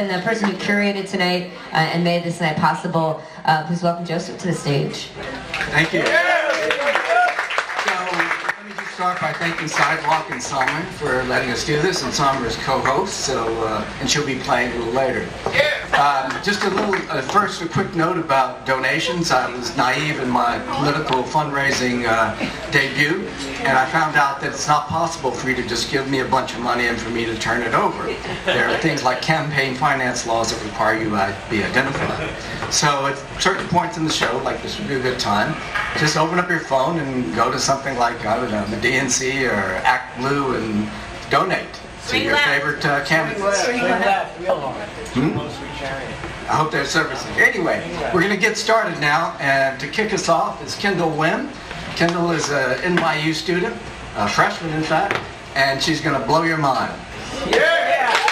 and the person who curated tonight uh, and made this night possible. Uh, please welcome Joseph to the stage. Thank you. So, let me just start by thanking Sidewalk and Somer for letting us do this, and Somer is co-host, so, uh, and she'll be playing a little later. Um, just a little, uh, first a quick note about donations. I was naive in my political fundraising uh, debut, and I found out that it's not possible for you to just give me a bunch of money and for me to turn it over. There are things like campaign finance laws that require you to be identified. So at certain points in the show, like this would be a good time, just open up your phone and go to something like, I don't know, the DNC or Act Blue and donate to your favorite uh, candidates. I hope they're servicing. Anyway, we're going to get started now, and to kick us off is Kendall Wind. Kendall is an NYU student, a freshman in fact, and she's going to blow your mind. my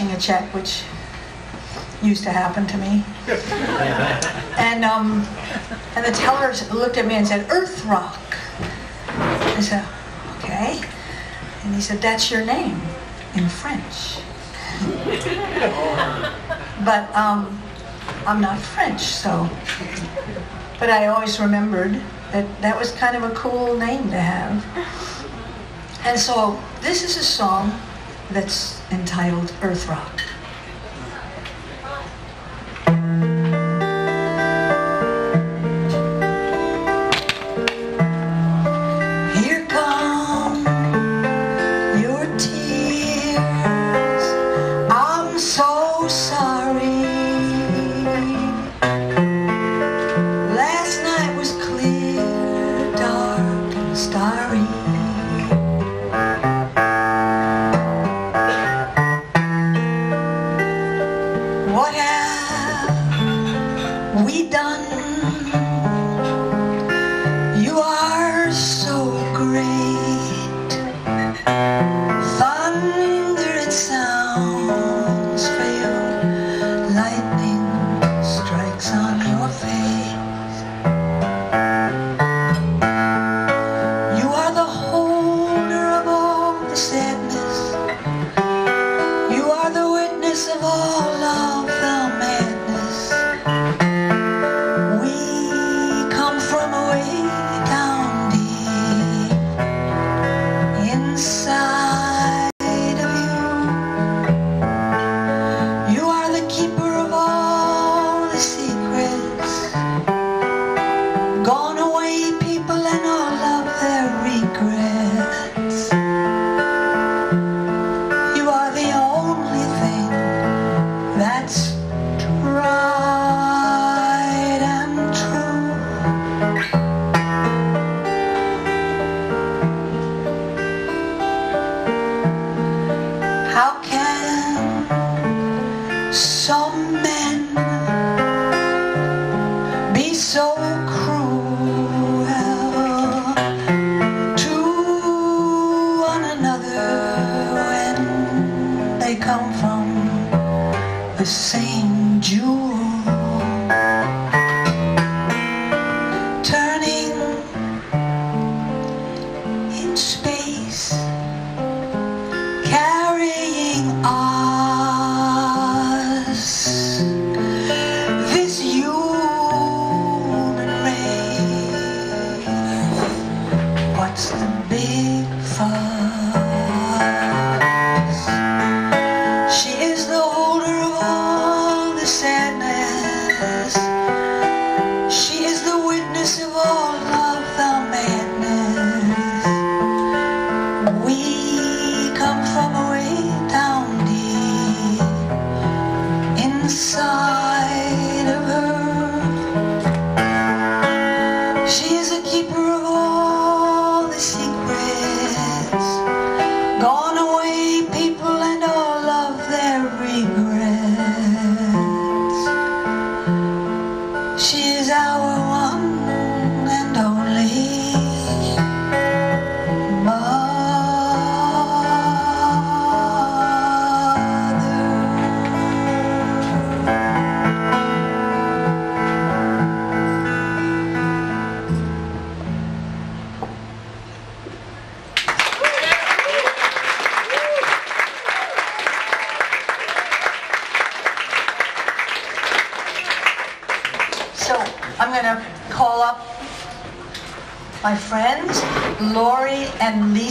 cashing a check, which used to happen to me. and um, and the teller looked at me and said, "Earth Rock." I said, "Okay," and he said, "That's your name in French." but um, I'm not French, so. But I always remembered that that was kind of a cool name to have. And so this is a song that's titled Earthrock.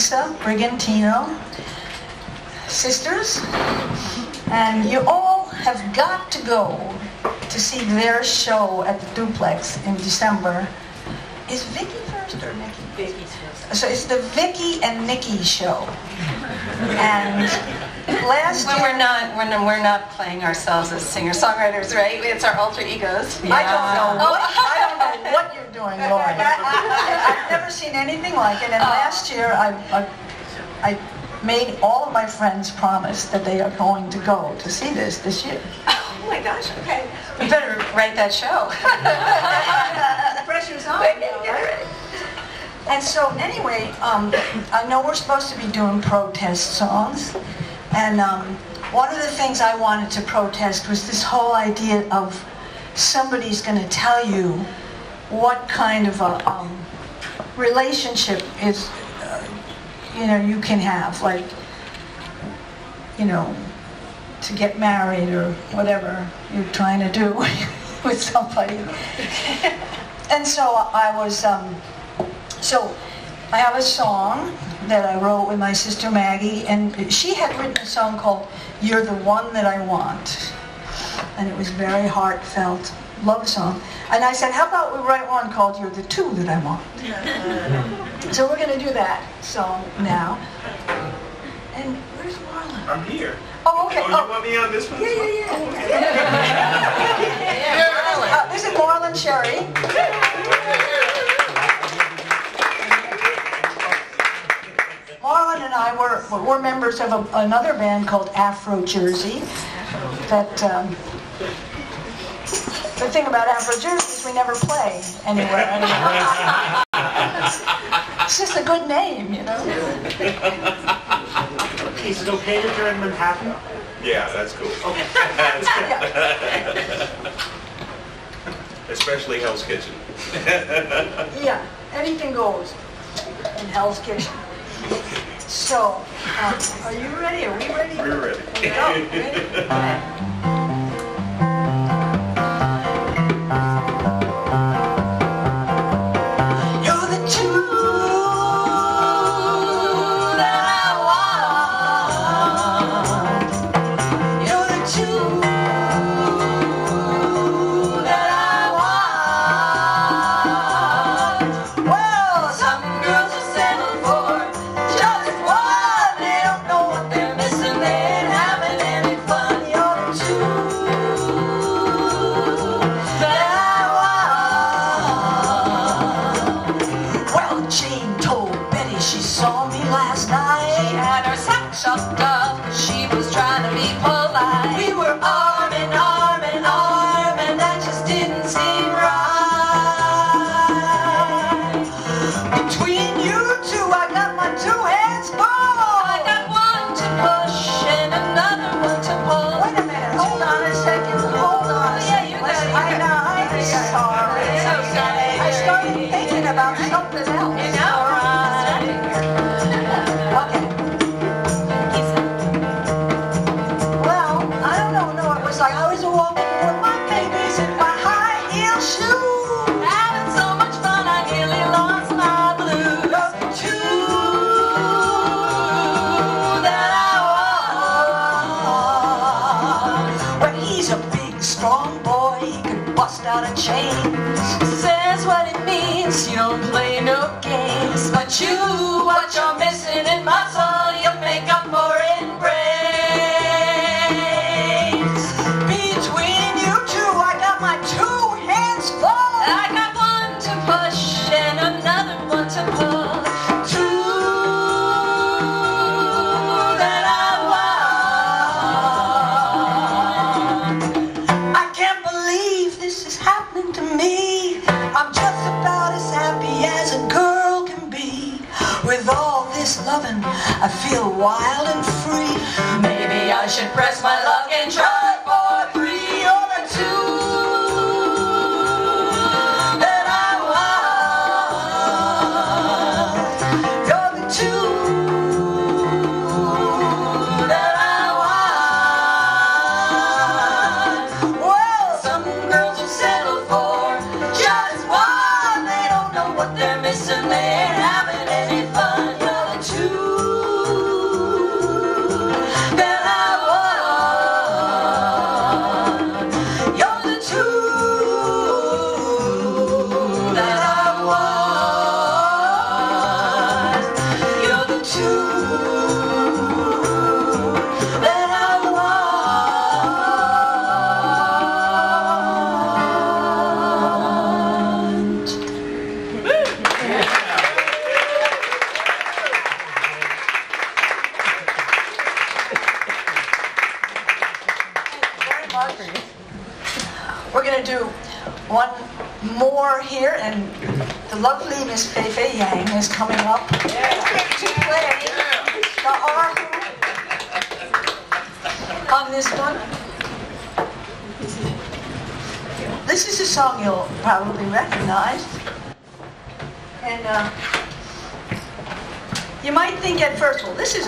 Lisa Brigantino, sisters, and you all have got to go to see their show at the Duplex in December. Is Vicky first or Nikki? Vicky's first. So it's the Vicky and Nikki show. And last When year, we're not, when we're not playing ourselves as singer-songwriters, right? It's our alter egos. I don't know what I don't know what you're doing, Lori. I've never seen anything like it. And last year, I, I, I made all of my friends promise that they are going to go to see this this year. Oh my gosh, okay. We better write that show. the pressure's on. right? And so anyway, um, I know we're supposed to be doing protest songs, and um, one of the things I wanted to protest was this whole idea of somebody's going to tell you what kind of a um, relationship is, uh, you know, you can have, like, you know, to get married or whatever you're trying to do with somebody. And so I was, um, so I have a song that I wrote with my sister Maggie, and she had written a song called You're the One That I Want. And it was very heartfelt love song. And I said, how about we write one called You're the Two That I Want? so we're going to do that song now. And where's Marlon? I'm here. Oh, okay. Oh, you want me on this one? Yeah, yeah, yeah. Uh, this is Marlon Cherry. Marlon and I were, were members of a, another band called Afro Jersey. That um, the thing about Afro Jersey is we never play anywhere. anymore. it's just a good name, you know. Is it okay that you're in Manhattan? Yeah, that's cool. Okay. Yeah, Especially Hell's Kitchen. yeah. Anything goes in Hell's Kitchen. So, um, are you ready? Are we ready? We're ready. We go. Ready?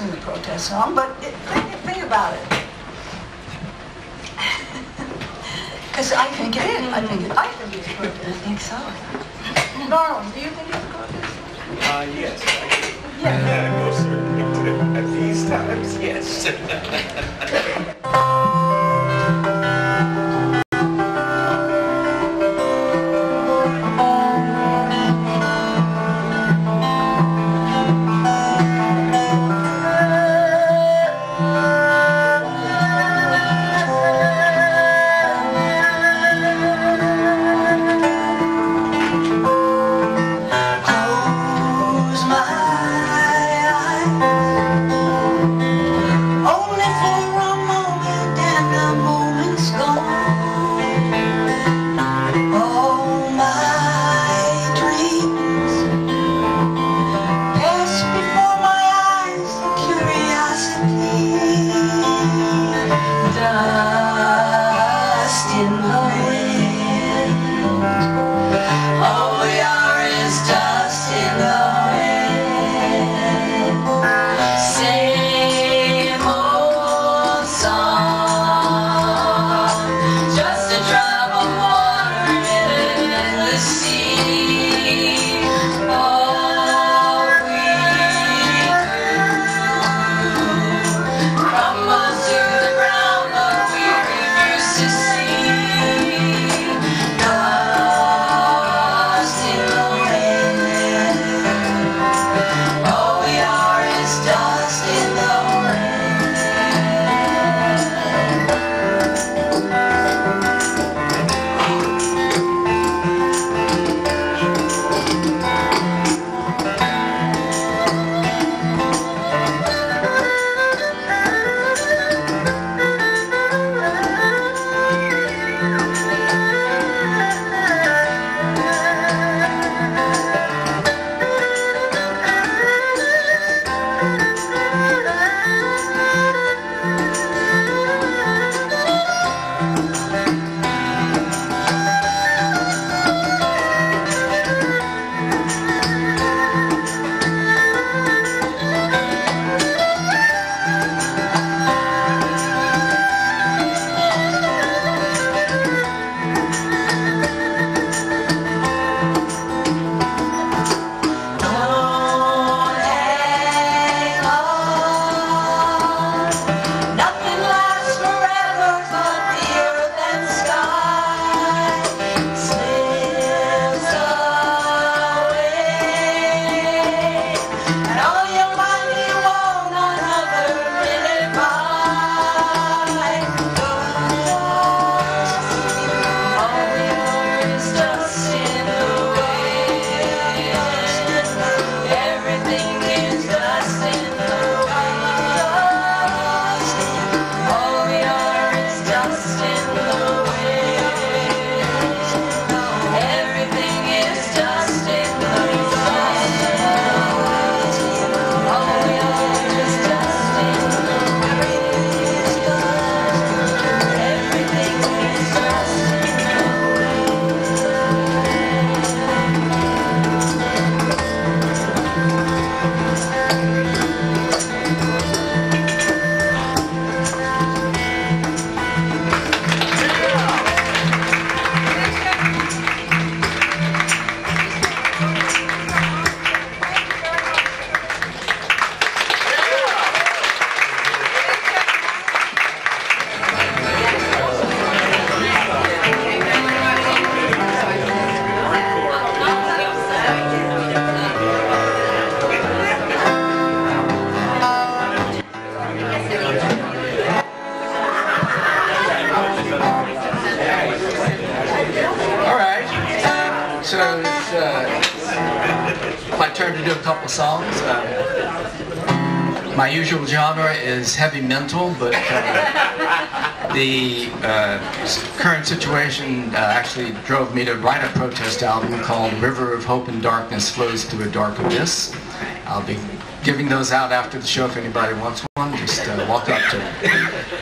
first, well, this protest song, but it, think, think about it. Because I think it is. I think it, I think it's protest. I think so. Darling, do you think it's protest? Uh, yes. Yeah. Yeah, most certainly. At these times, yes. mental, but uh, the uh, current situation uh, actually drove me to write a protest album called River of Hope and Darkness Flows Through a Dark Abyss. I'll be giving those out after the show if anybody wants one. Just uh, walk up to me.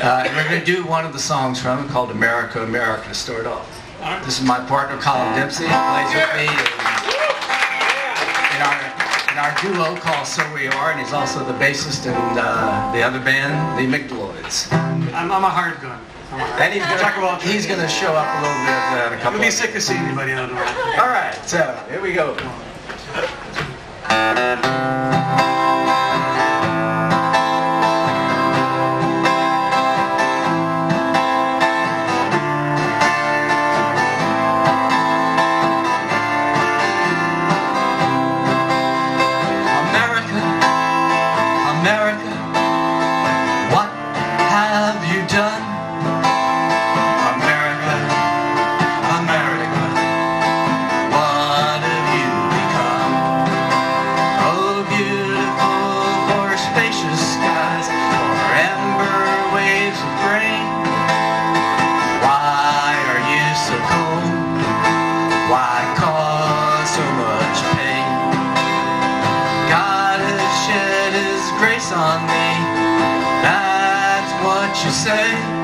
Uh, and we're going to do one of the songs from it called America, America to start off. This is my partner, Colin Dempsey, who plays with me duo called So We Are, and he's also the bassist in uh, the other band, the Amygdaloids. I'm, I'm a hard gun. I'm a hard And he's gonna, he's gonna show up a little bit uh, in a couple gonna be sick of seeing anybody on the. All right, so here we go. You say.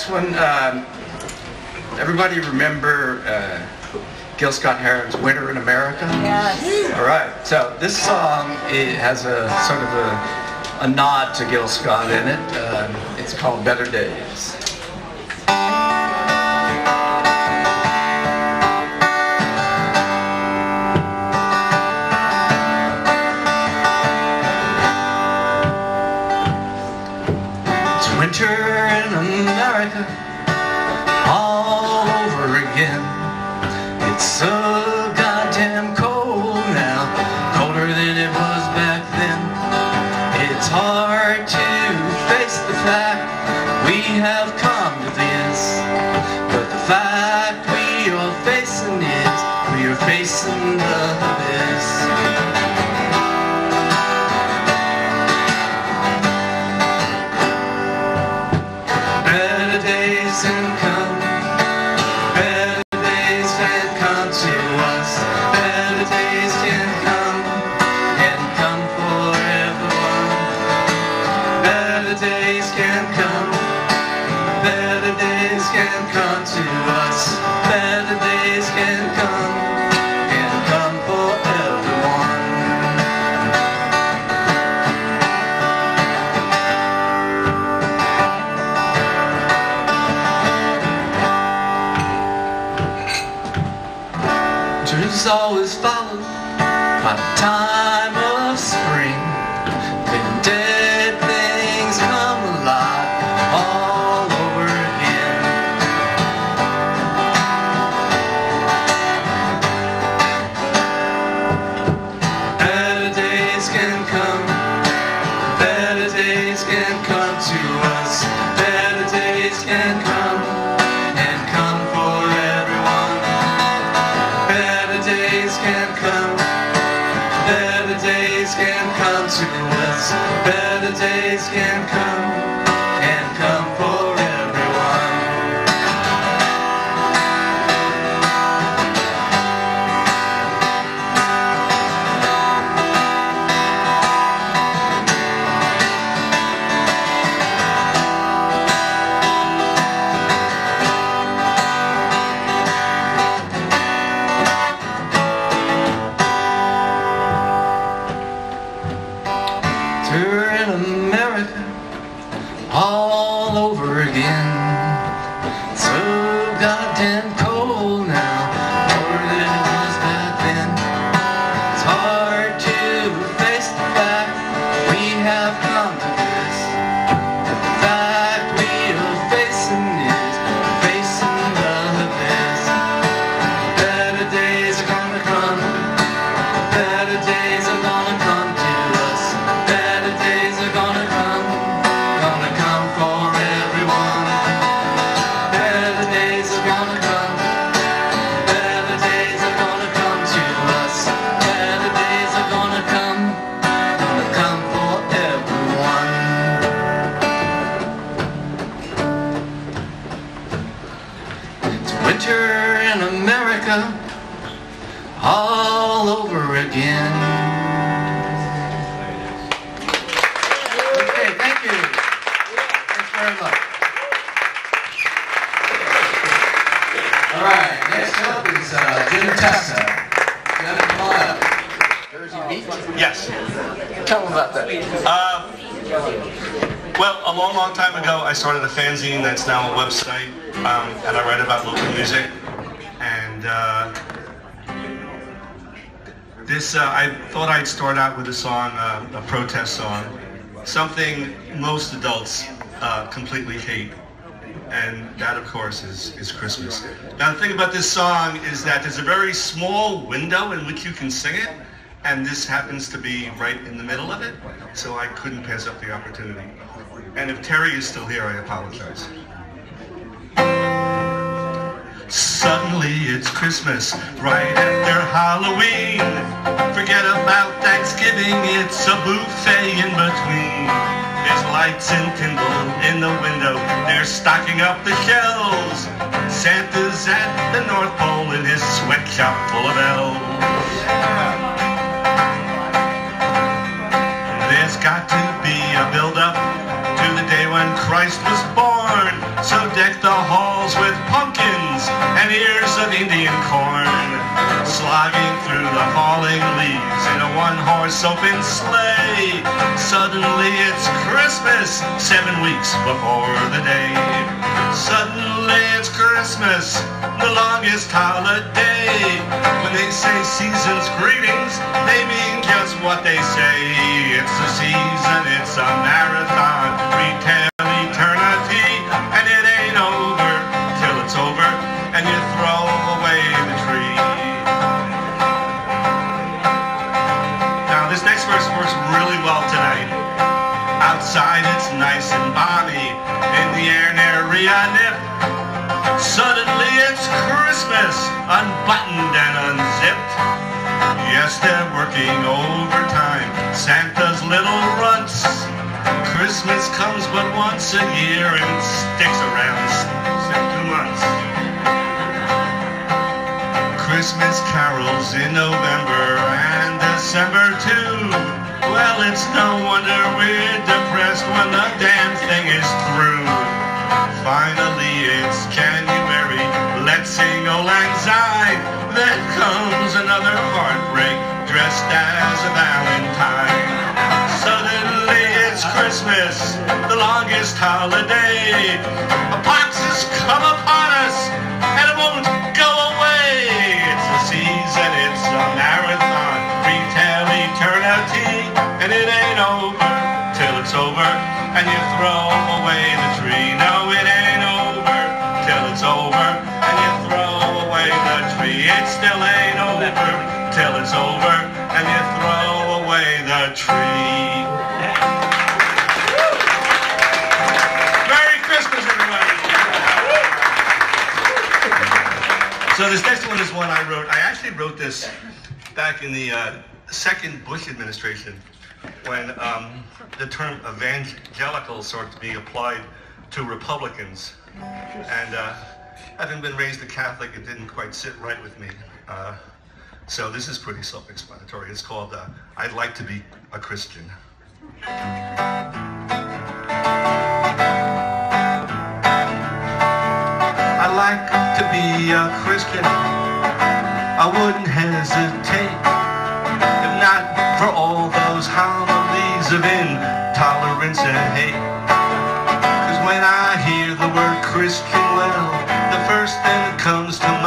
Next one. Um, everybody remember uh, Gil Scott Heron's "Winter in America"? Yes. All right. So this song it has a sort of a, a nod to Gil Scott in it. Um, it's called "Better Days." I start out with a song, uh, a protest song, something most adults uh, completely hate. And that, of course, is, is Christmas. Now, the thing about this song is that there's a very small window in which you can sing it, and this happens to be right in the middle of it, so I couldn't pass up the opportunity. And if Terre is still here, I apologize. Suddenly it's Christmas, right after Halloween. Forget about Thanksgiving, it's a buffet in between. There's lights and tinsel in the window, they're stocking up the shelves. Santa's at the North Pole in his sweatshop full of elves. There's got to be a build-up Christ was born. So deck the halls with pumpkins and ears of Indian corn. Sliding through the falling leaves in a one-horse open sleigh. Suddenly it's Christmas, seven weeks before the day. Suddenly it's Christmas, the longest holiday. When they say season's greetings, they mean just what they say. It's a season, it's a marathon. Working overtime, Santa's little runts. Christmas comes but once a year and sticks around six two months. Christmas carols in November and December too. Well, it's no wonder we're depressed when the damn thing is through. Finally, it's January. Let's sing Old Syne. Then comes another heartbreak dressed as a valentine. Suddenly it's Christmas, the longest holiday. A pox has come upon us, and it won't go away. It's a season, it's a marathon, retail eternity, and it ain't over till it's over, and you throw away the tree. No, it ain't over till it's over, and you throw away the tree. It still ain't over till it's over, and you throw away the tree. Merry Christmas, everybody. So this next one is one I wrote. I actually wrote this back in the uh, second Bush administration when um, the term evangelical started to be applied to Republicans. And uh, having been raised a Catholic, it didn't quite sit right with me. Uh, so this is pretty self-explanatory. It's called uh, I'd Like to Be a Christian. I like to be a Christian. I wouldn't hesitate if not for all those homilies of intolerance and hate. Cause when I hear the word Christian, well, the first thing that comes to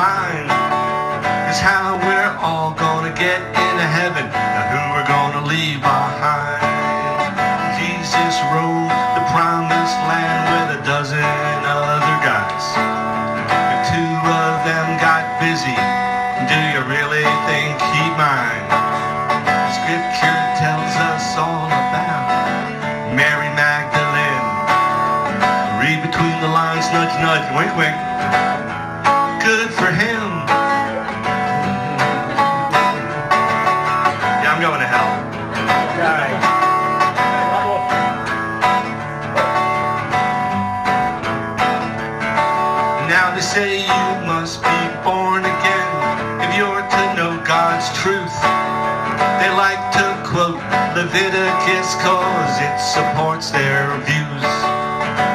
Leviticus cause it supports their views.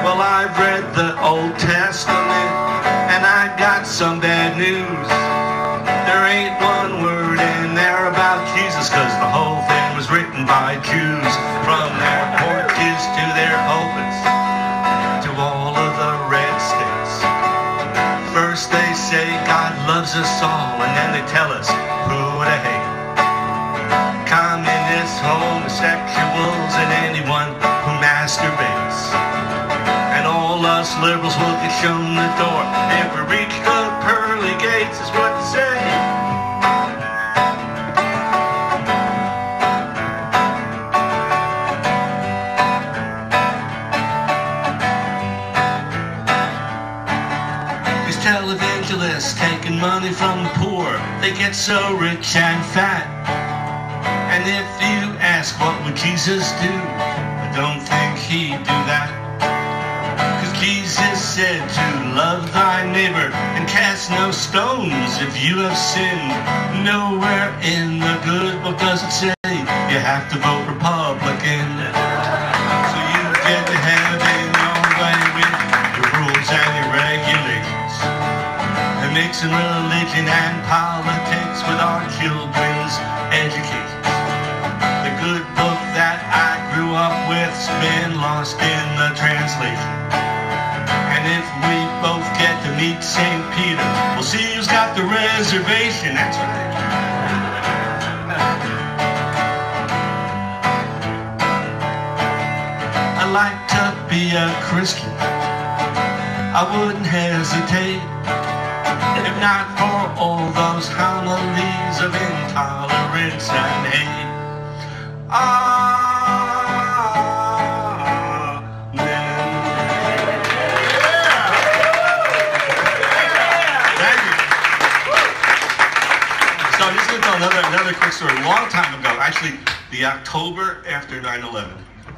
Well, I've read the Old Testament and I got some bad news. There ain't one word in there about Jesus cause the whole thing was written by Jews from their porches to their pulpits to all of the red states. First they say God loves us all, and then they tell us who to hate. Homosexuals, and anyone who masturbates. And all us liberals will get shown the door if we reach the pearly gates, is what they say. These televangelists taking money from the poor, they get so rich and fat. Jesus do, I don't think he'd do that. Cause Jesus said to love thy neighbor and cast no stones if you have sinned. Nowhere in the good book does it say you have to vote Republican. So you get to heaven way with your rules and your regulations. And mixing religion and politics with our children's been lost in the translation. And if we both get to meet St. Peter, we'll see who's got the reservation. That's right. I like to be a Christian. I wouldn't hesitate if not for all those homilies of intolerance and hate. Amen. Another, another quick story. A long time ago, actually, the October after 9-11,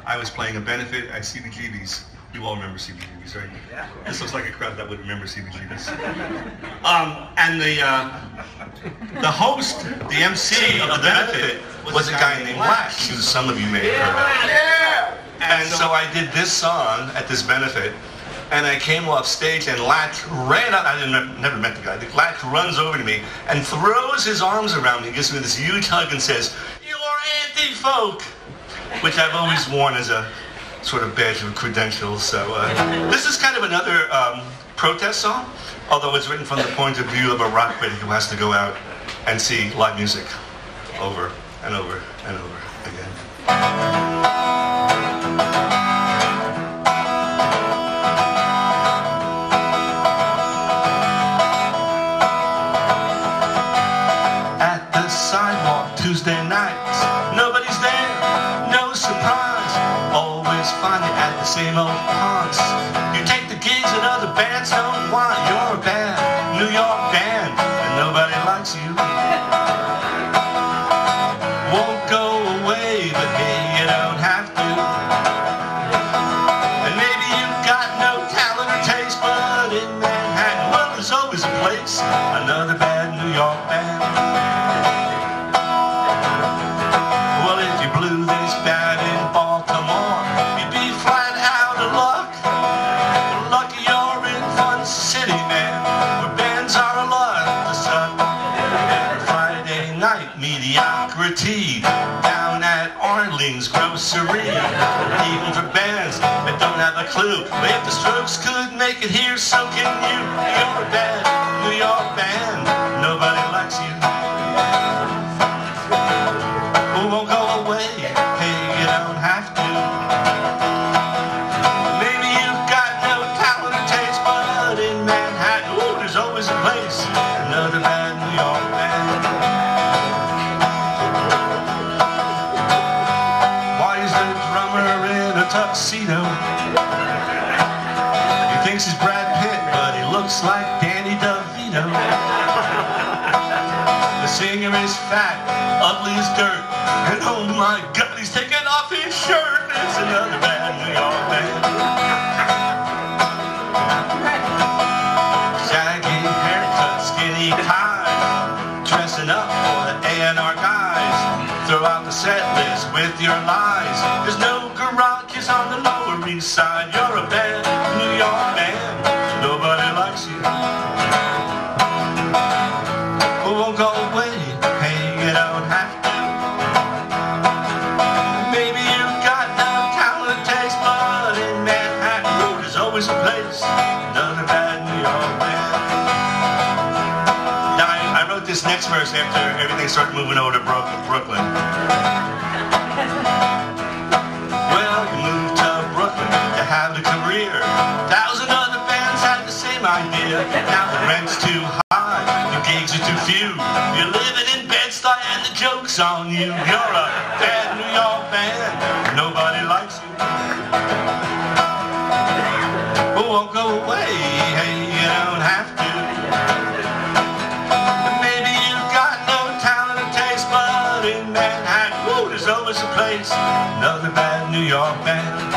I was playing a benefit at CBGB's. You all remember CBGB's, right? Yeah. This looks like a crowd that wouldn't remember CBGB's. Um, and the uh, the host, the MC of the benefit, was a guy named Lach, who some of you may have heard of. Yeah. And so I did this song at this benefit, and I came off stage, and Lach ran up. I didn't, never met the guy. Lach runs over to me and throws his arms around me, gives me this huge hug, and says, "You are anti-folk," which I've always worn as a sort of badge of credentials. So uh, this is kind of another um, protest song, although it's written from the point of view of a rock critic who has to go out and see live music over and over and over again. Same old haunts. You take the gigs and other bands don't want. Grocery. Even for bands that don't have a clue, but if the Strokes could make it here, so can you. You're a bad New York band. Nobody likes you. Looks like Danny DeVito. The singer is fat, ugly as dirt, and oh my God, he's taking off his shirt. It's another bad New York band. Shaggy haircut, skinny tie, dressing up for the A&R guys. Throw out the set list with your lies. There's no garage kiss on the Lower East Side. You're a bad verse after everything started moving over to Brook- Brooklyn. Well, you moved to Brooklyn to have a career. Thousand other bands had the same idea. Now the rent's too high, the gigs are too few. You're living in Bed-Stuy and the joke's on you. You're a bad New York band. Nobody place. Another bad New York band.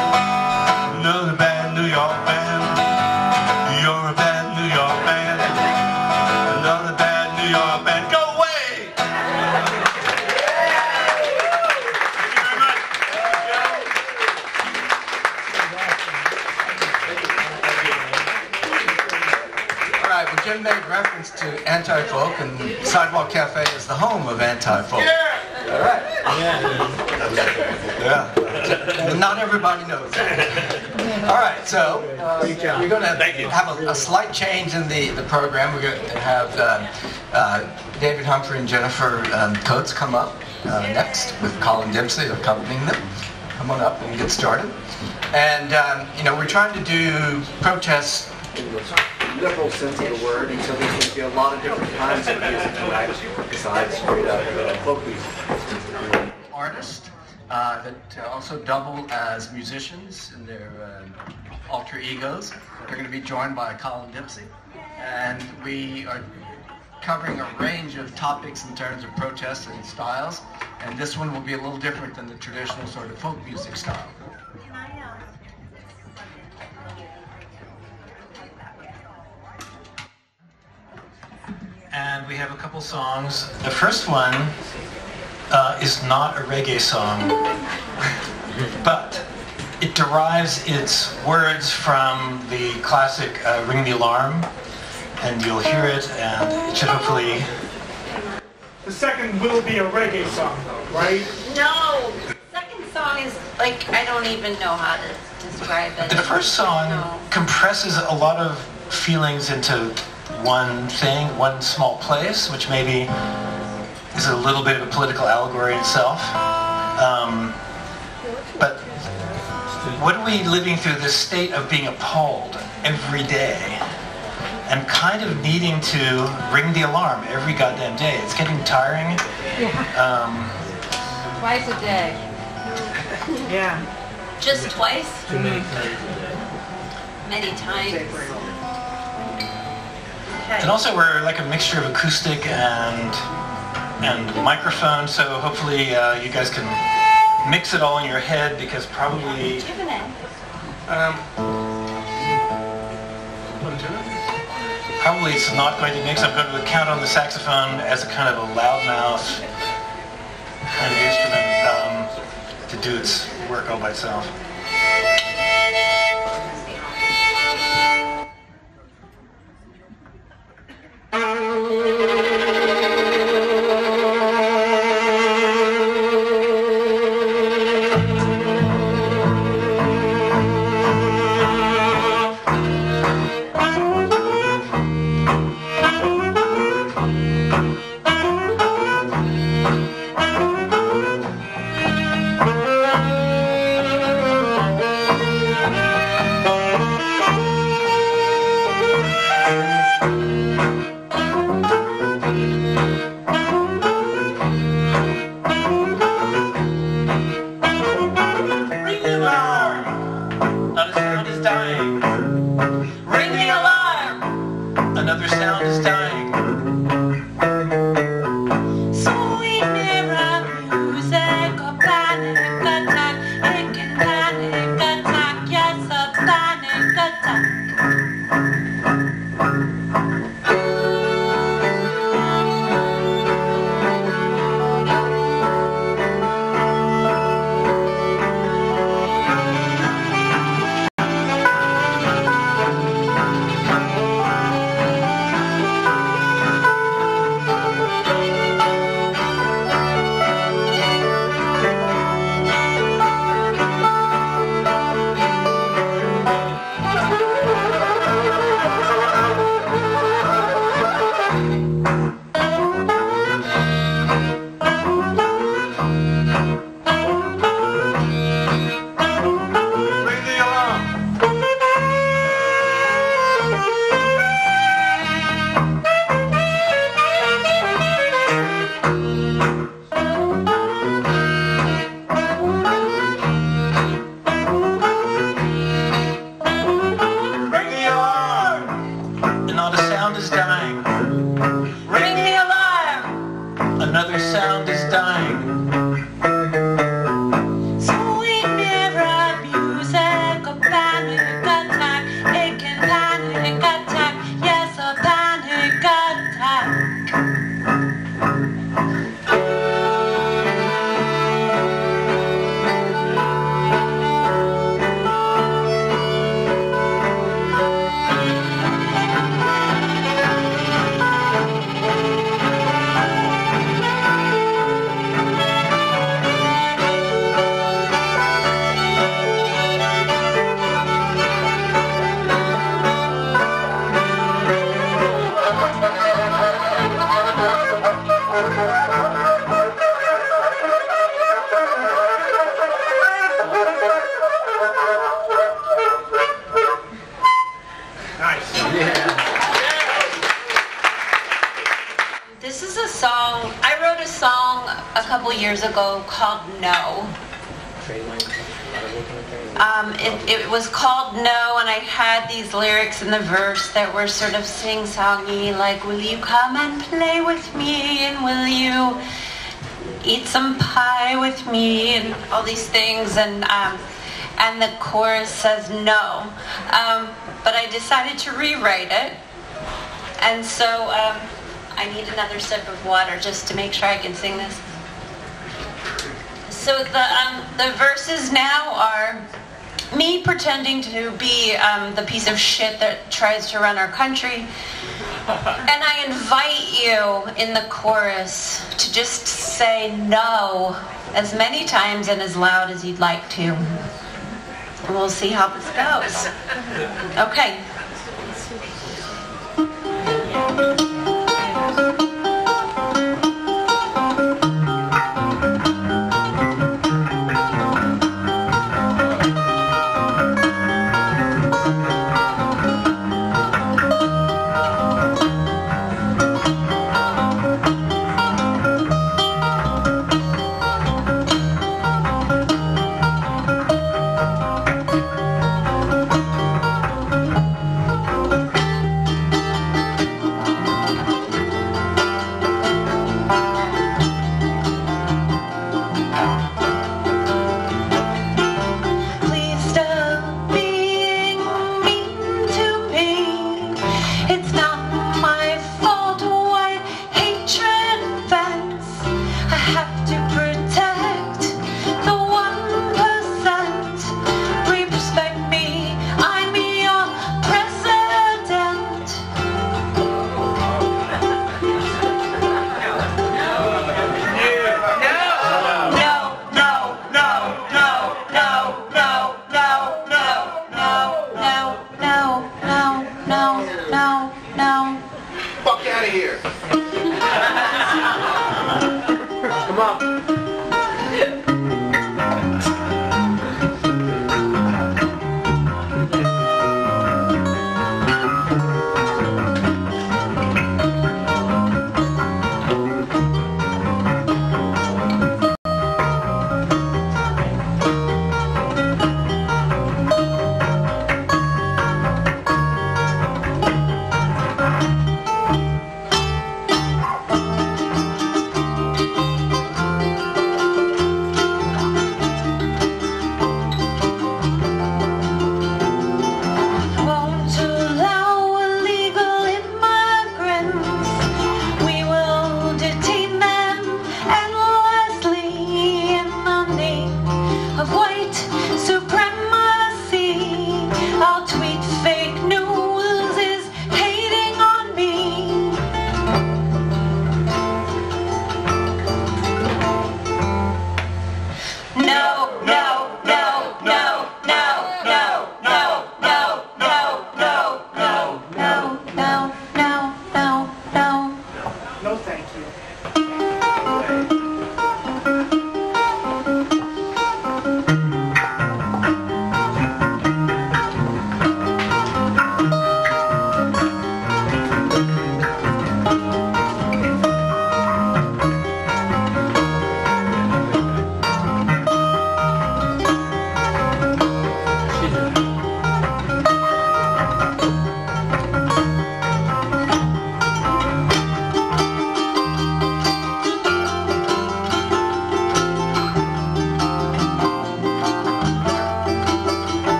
Another bad New York band. You're a bad New York band. Another bad New York band. Go away! Thank you very much. All right, well, Jim made reference to anti-folk, and Sidewalk Cafe is the home of anti-folk. All right. Yeah. Not everybody knows. All right, so uh, we're going to have a, a slight change in the, the program. We're going to have uh, uh, David Humphrey and Jennifer um, Coates come up uh, next with Colin Dempsey accompanying them. Come on up and get started. And, um, you know, we're trying to do protests liberal sense of the word, and so there's going to be a lot of different kinds of music tonight besides straight up uh, folk music. artists uh, that uh, also double as musicians in their uh, alter egos. They're going to be joined by Colin Dempsey. And we are covering a range of topics in terms of protests and styles. And this one will be a little different than the traditional sort of folk music style. and we have a couple songs. The first one uh, is not a reggae song, but it derives its words from the classic uh, Ring the Alarm, and you'll hear it, and it should hopefully. The second will be a reggae song, right? No, the second song is like I don't even know how to describe it. The first song No. compresses a lot of feelings into one thing, one small place, which maybe is a little bit of a political allegory itself. Um, but what are we living through this state of being appalled every day? and kind of needing to ring the alarm every goddamn day. It's getting tiring. Um, Twice a day. Yeah. Just twice? Many times. and also we're like a mixture of acoustic and and microphone, so hopefully uh, you guys can mix it all in your head because probably um, probably it's not going to mix. I'm going to count on the saxophone as a kind of a loudmouth kind of instrument um, to do its work all by itself. Lyrics in the verse that were sort of sing-songy, like, will you come and play with me, and will you eat some pie with me, and all these things, and um, and the chorus says no. Um, but I decided to rewrite it, and so um, I need another sip of water just to make sure I can sing this. So the um, the verses now are me pretending to be um, the piece of shit that tries to run our country, and I invite you in the chorus to just say no as many times and as loud as you'd like to. And we'll see how this goes. Okay.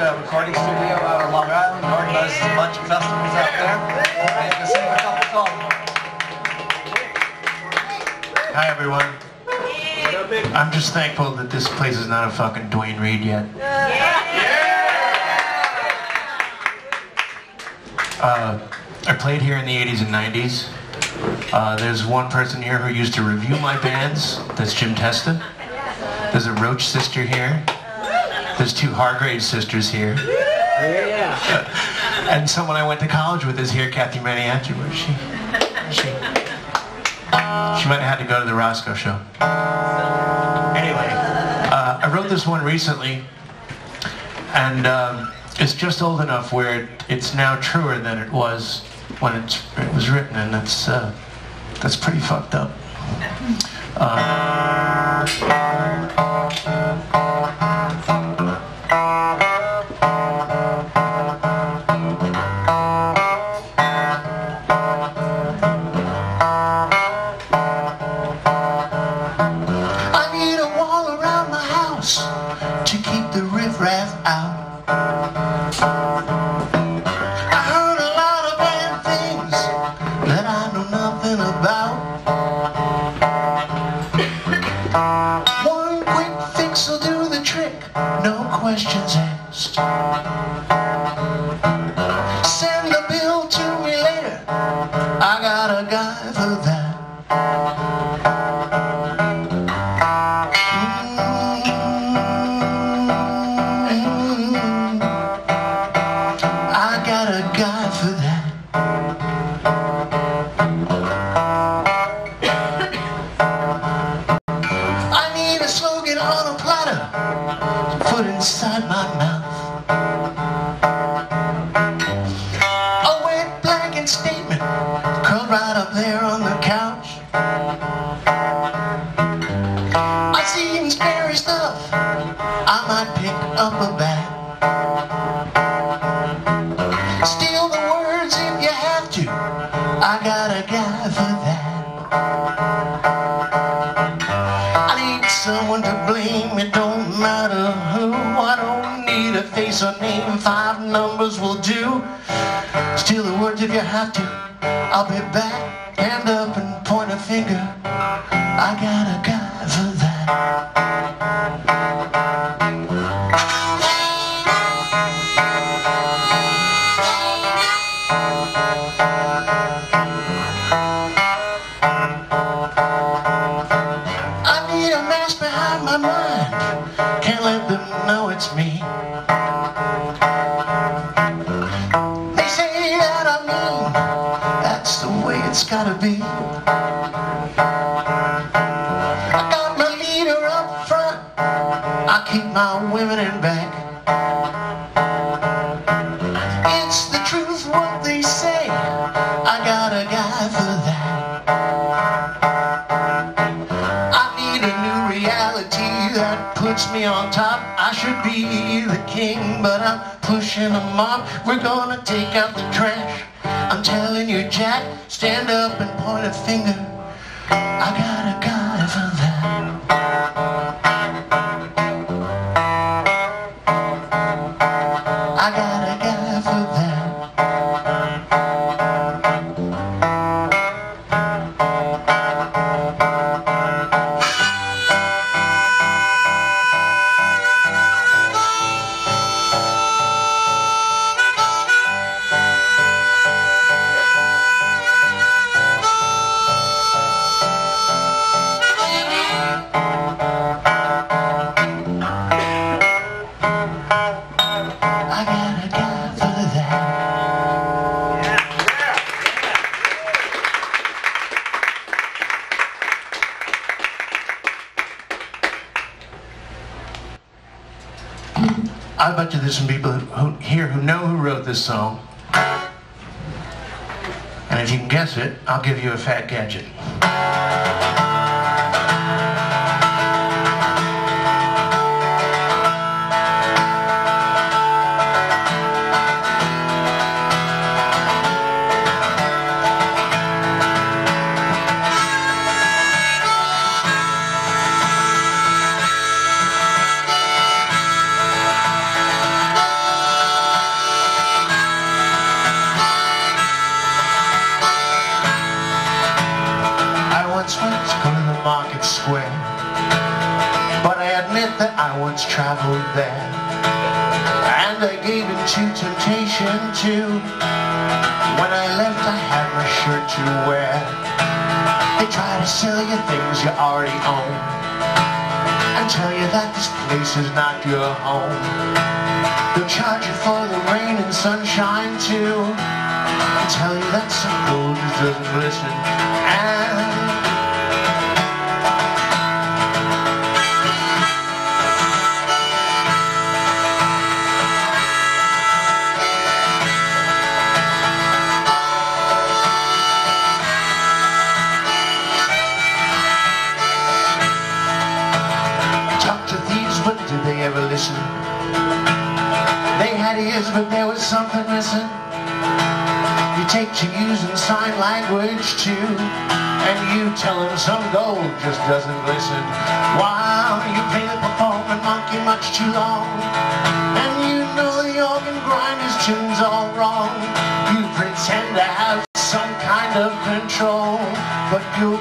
Uh, Recording Studio out of Long Island. Organizes a bunch of festivals out there. And couple songs. Hi everyone. I'm just thankful that this place is not a fucking Duane Reade yet. Uh, I played here in the 80s and 90s. Uh, there's one person here who used to review my bands. That's Jim Testa. There's a Roche sister here. There's two Hargrave sisters here. Yeah. and someone I went to college with is here, Kathy Maniaci. Where is she? She, she might have had to go to the Roscoe show. Anyway, uh, I wrote this one recently, and um, it's just old enough where it, it's now truer than it was when it's, it was written, and that's uh, that's pretty fucked up. Uh, I got my leader up front. I keep my women in back. It's the truth what they say. I got a guy for that. I need a new reality that puts me on top. I should be the king, but I'm pushing a mop. We're gonna take out the trash. I'm telling you, Jack, stand up and point a finger. I got a guy for that.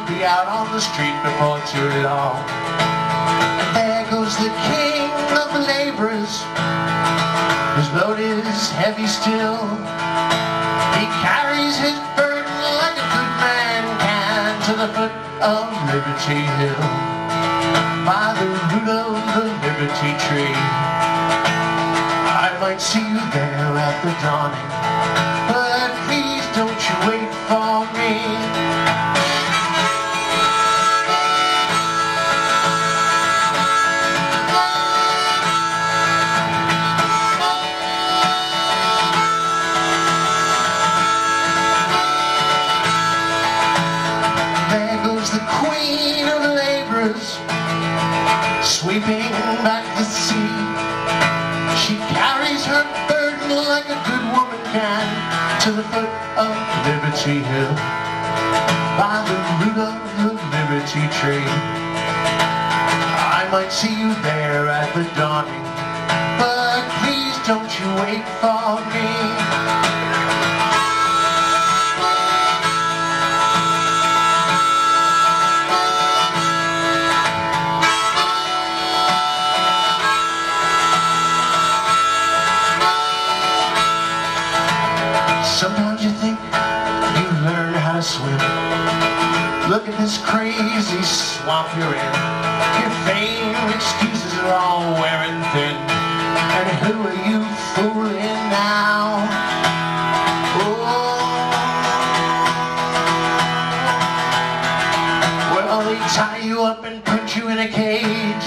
be out on the street before too long. And there goes the king of the laborers. His load is heavy still. He carries his burden like a good man can to the foot of Liberty Hill. By the root of the Liberty Tree. I might see you there at the dawning. Back the sea. She carries her burden like a good woman can to the foot of Liberty Hill by the root of the Liberty Tree. I might see you there at the dawning, but please don't you wait for me. This crazy swamp you're in. Your vain excuses are all wearing thin. And who are you fooling now? Oh. Well, they tie you up and put you in a cage.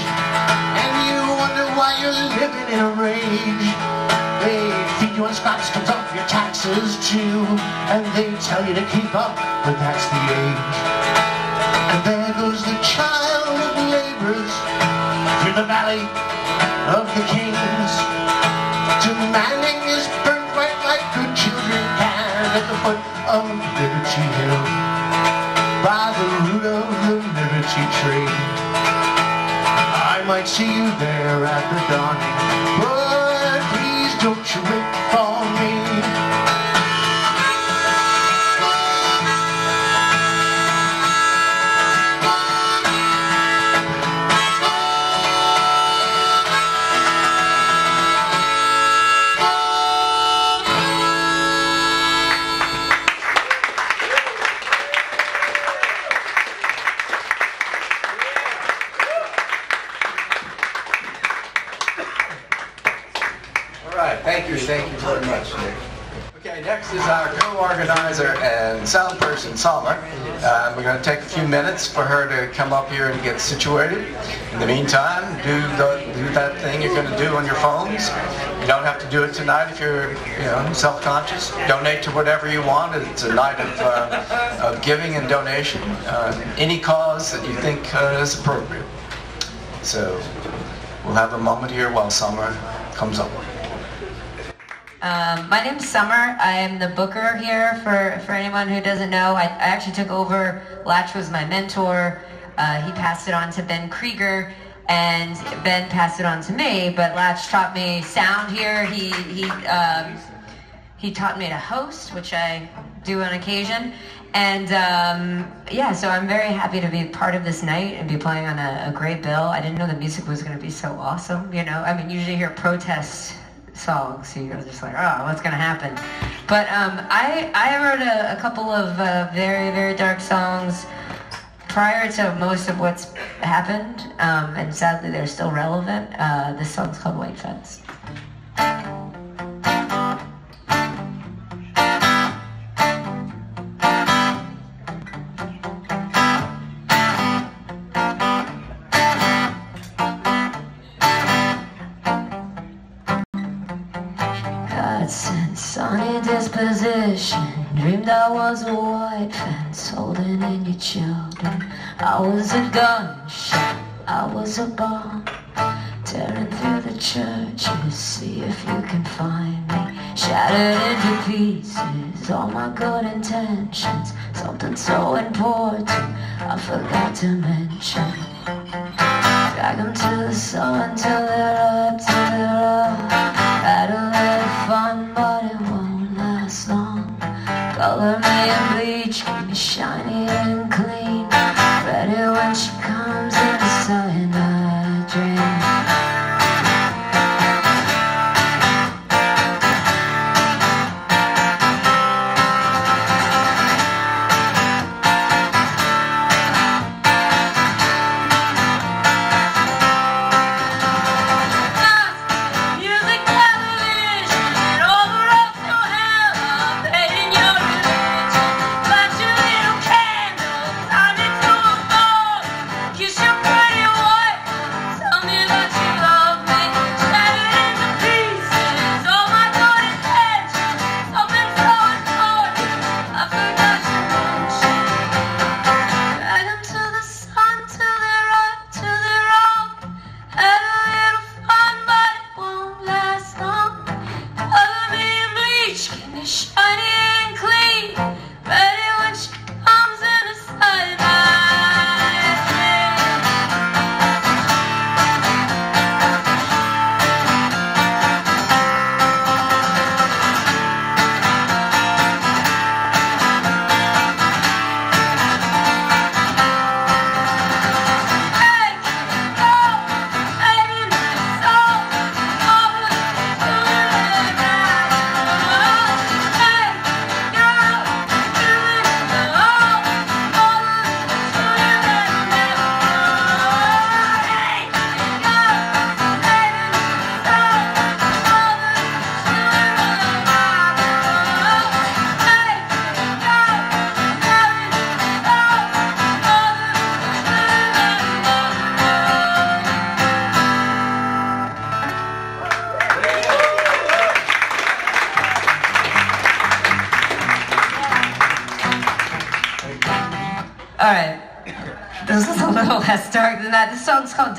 And you wonder why you're living in a rage. They feed you on scraps, comes off your taxes too. And they tell you to keep up, but that's the age. The child of laborers through the valley of the kings. Demanding his birthright like good children can at the foot of Liberty Hill. By the root of the Liberty tree. I might see you there at the dawning, but please don't you wait for Salma. Uh, we're going to take a few minutes for her to come up here and get situated. In the meantime, do, the, do that thing you're going to do on your phones. You don't have to do it tonight if you're you know, self-conscious. Donate to whatever you want. It's a night of, uh, of giving and donation. Uh, any cause that you think uh, is appropriate. So we'll have a moment here while Somer comes up. Um, my name's Somer. I am the booker here for, for anyone who doesn't know. I, I actually took over. Lach was my mentor. Uh, he passed it on to Ben Krieger, and Ben passed it on to me. But Lach taught me sound here. He he um, he taught me to host, which I do on occasion. And um, yeah, so I'm very happy to be part of this night and be playing on a, a great bill. I didn't know the music was going to be so awesome. You know, I mean, usually hear protest songs, so you're just like, oh, what's to happen? But um, I I wrote a, a couple of uh, very very dark songs prior to most of what's happened, um, and sadly they're still relevant. Uh, this song's called White Fence. Was a white fence holding in your children. I was a gunshot, I was a bomb. Tearing through the churches, see if you can find me. Shattered into pieces, all my good intentions. Something so important, I forgot to mention. Drag 'em to the sun till they're up to their up. Color me and bleach, keep me shiny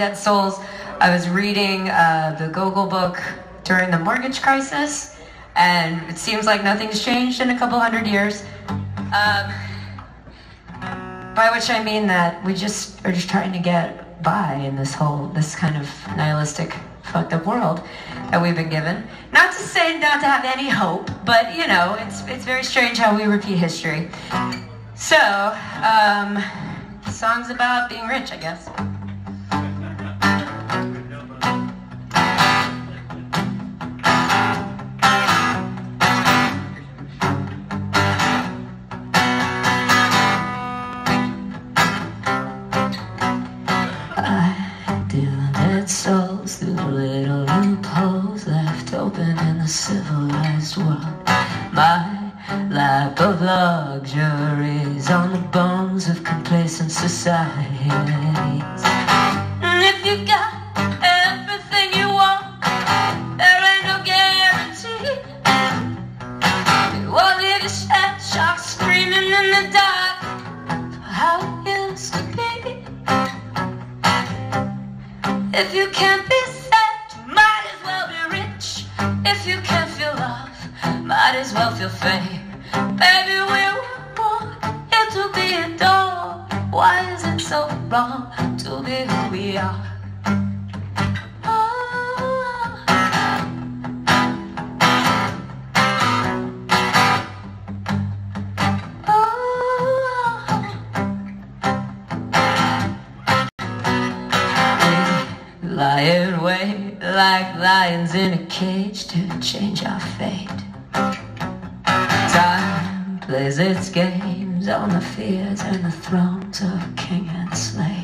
Dead Souls. I was reading uh, the Gogol book during the mortgage crisis, and it seems like nothing's changed in a couple hundred years. Um, by which I mean that we just are just trying to get by in this whole, this kind of nihilistic, fucked up world that we've been given. Not to say not to have any hope, but you know, it's it's very strange how we repeat history. So, um, song's about being rich, I guess. If you can't feel love, might as well feel fame. Baby, we were born here to be adored. Why is it so wrong to be who we are? In a cage to change our fate. Time plays its games on the fears and the thrones of king and slave.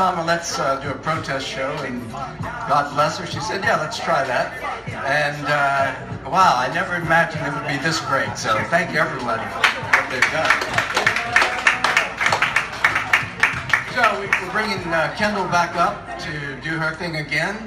Say, let's uh, do a protest show, and God bless her, she said, yeah, let's try that. And uh, wow, I never imagined it would be this great, so thank you everybody for what they've done. So we- we're bringing uh, Kendall back up to do her thing again.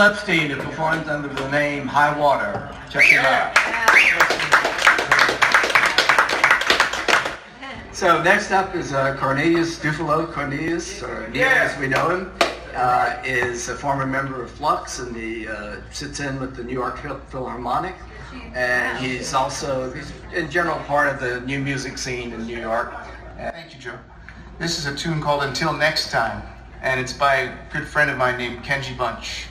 Will Epstein, who performs under the name High Water. Check it out. So next up is uh, Cornelius Dufallo. Cornelius, or Neil as we know him, uh, is a former member of Flux and he uh, sits in with the New York Phil- Philharmonic. And he's also, he's in general part of the new music scene in New York. Thank you, Joe. This is a tune called Until Next Time, and it's by a good friend of mine named Kenji Bunch.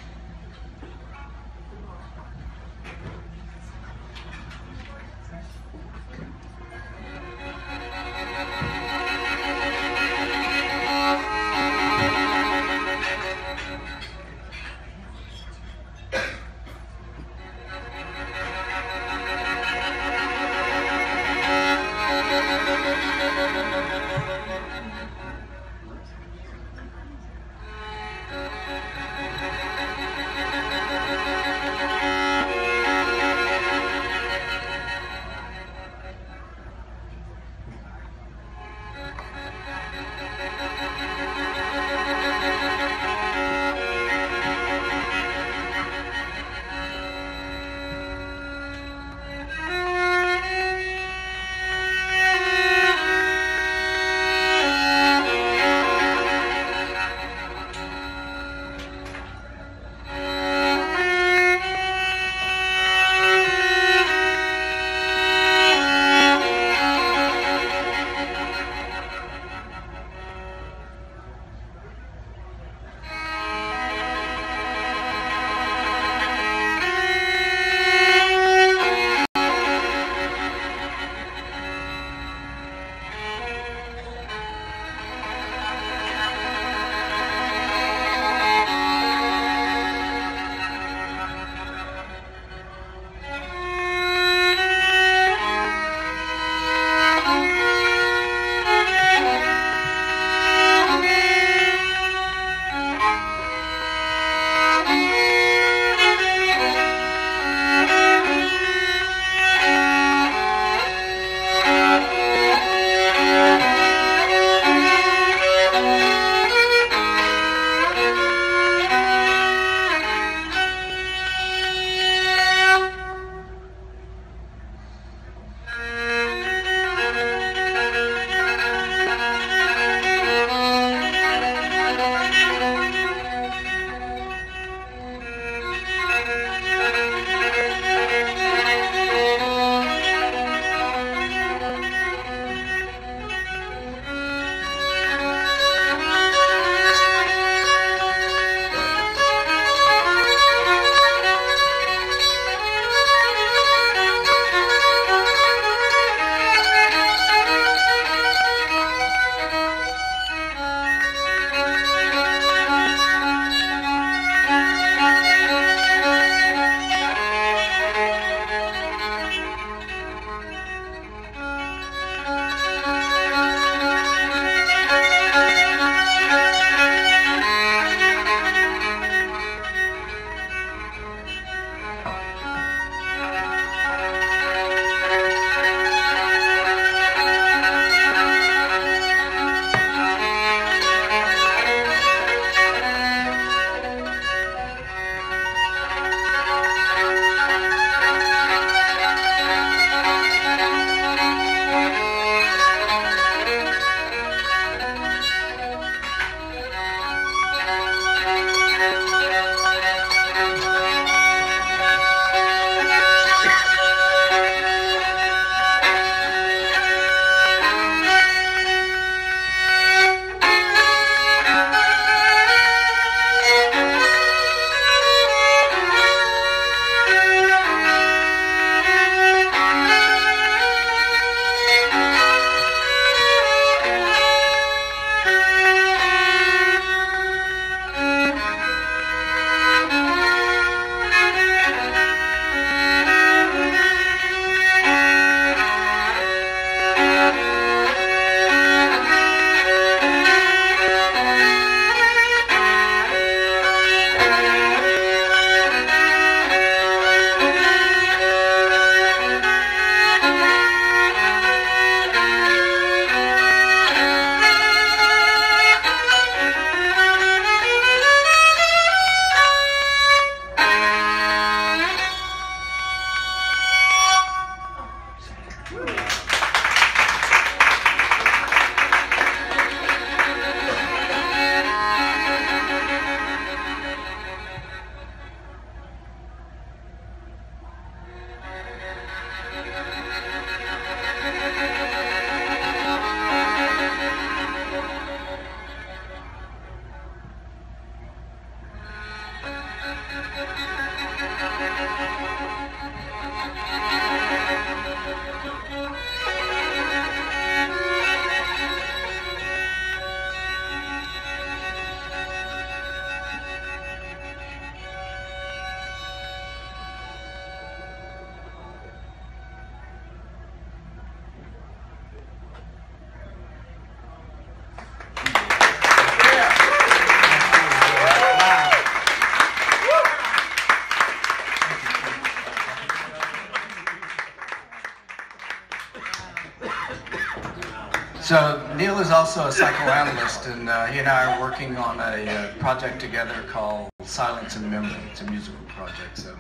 Also a psychoanalyst, and uh, he and I are working on a uh, project together called Silence and Memory. It's a musical project. So,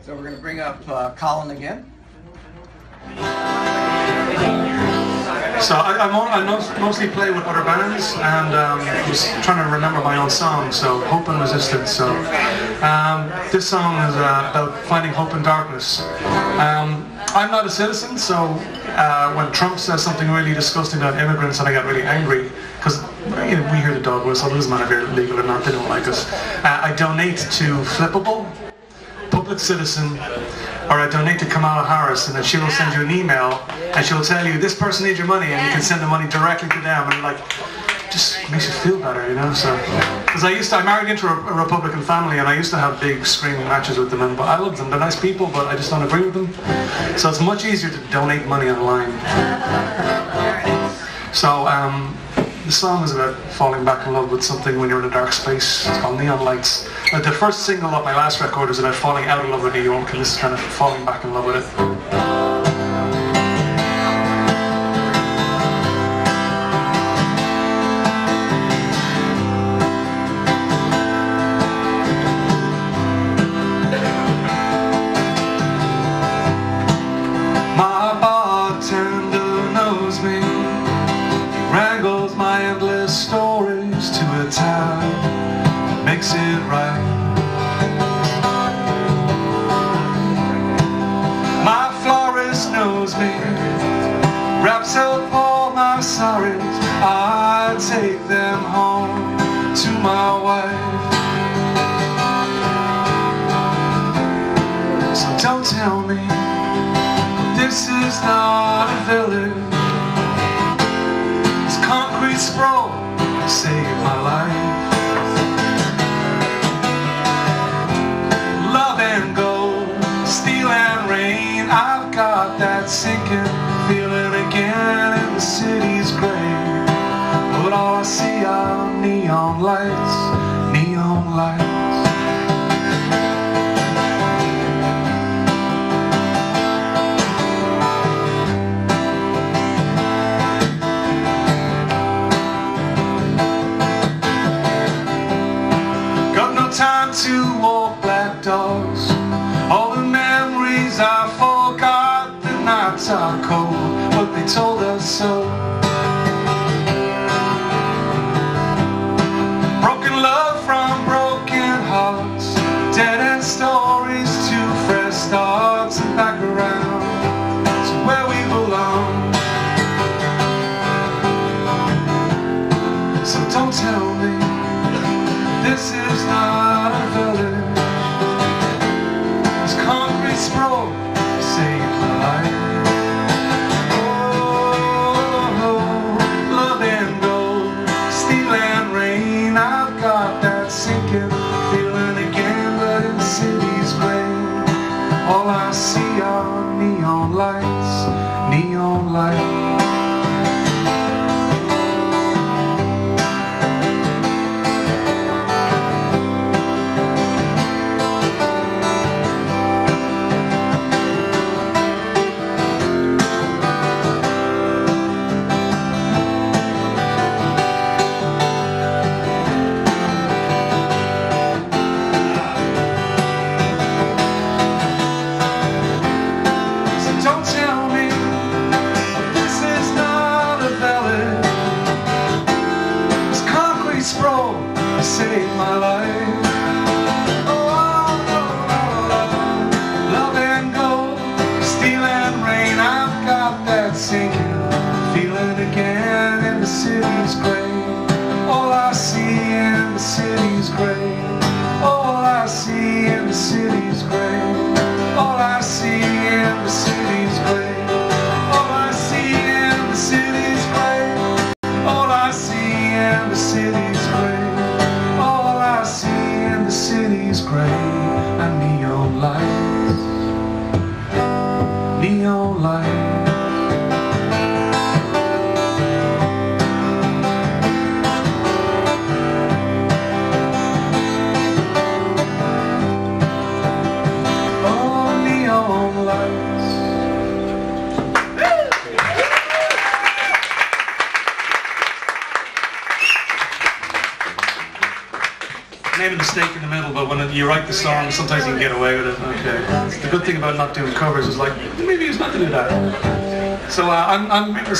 so we're going to bring up uh, Colin again. So I, I, mo- I most- mostly play with other bands, and um, was trying to remember my own song. So Hope and Resistance. So um, this song is uh, about finding hope in darkness. Um, I'm not a citizen, so uh, when Trump says something really disgusting about immigrants, and I get really angry because you know, we hear the dog whistle. It doesn't matter if you're legal or not; they don't like us. Uh, I donate to Flippable public citizen or I donate to Kamala Harris and then she will send you an email and she'll tell you this person needs your money and you can send the money directly to them and like just makes you feel better, you know. So because I used to, I married into a, a Republican family and I used to have big screaming matches with them and but I love them. They're nice people, but I just don't agree with them. So it's much easier to donate money online. So um, the song is about falling back in love with something when you're in a dark space. It's called Neon Lights. Uh, the first single of my last record is about falling out of love with New York, and this is kind of falling back in love with it.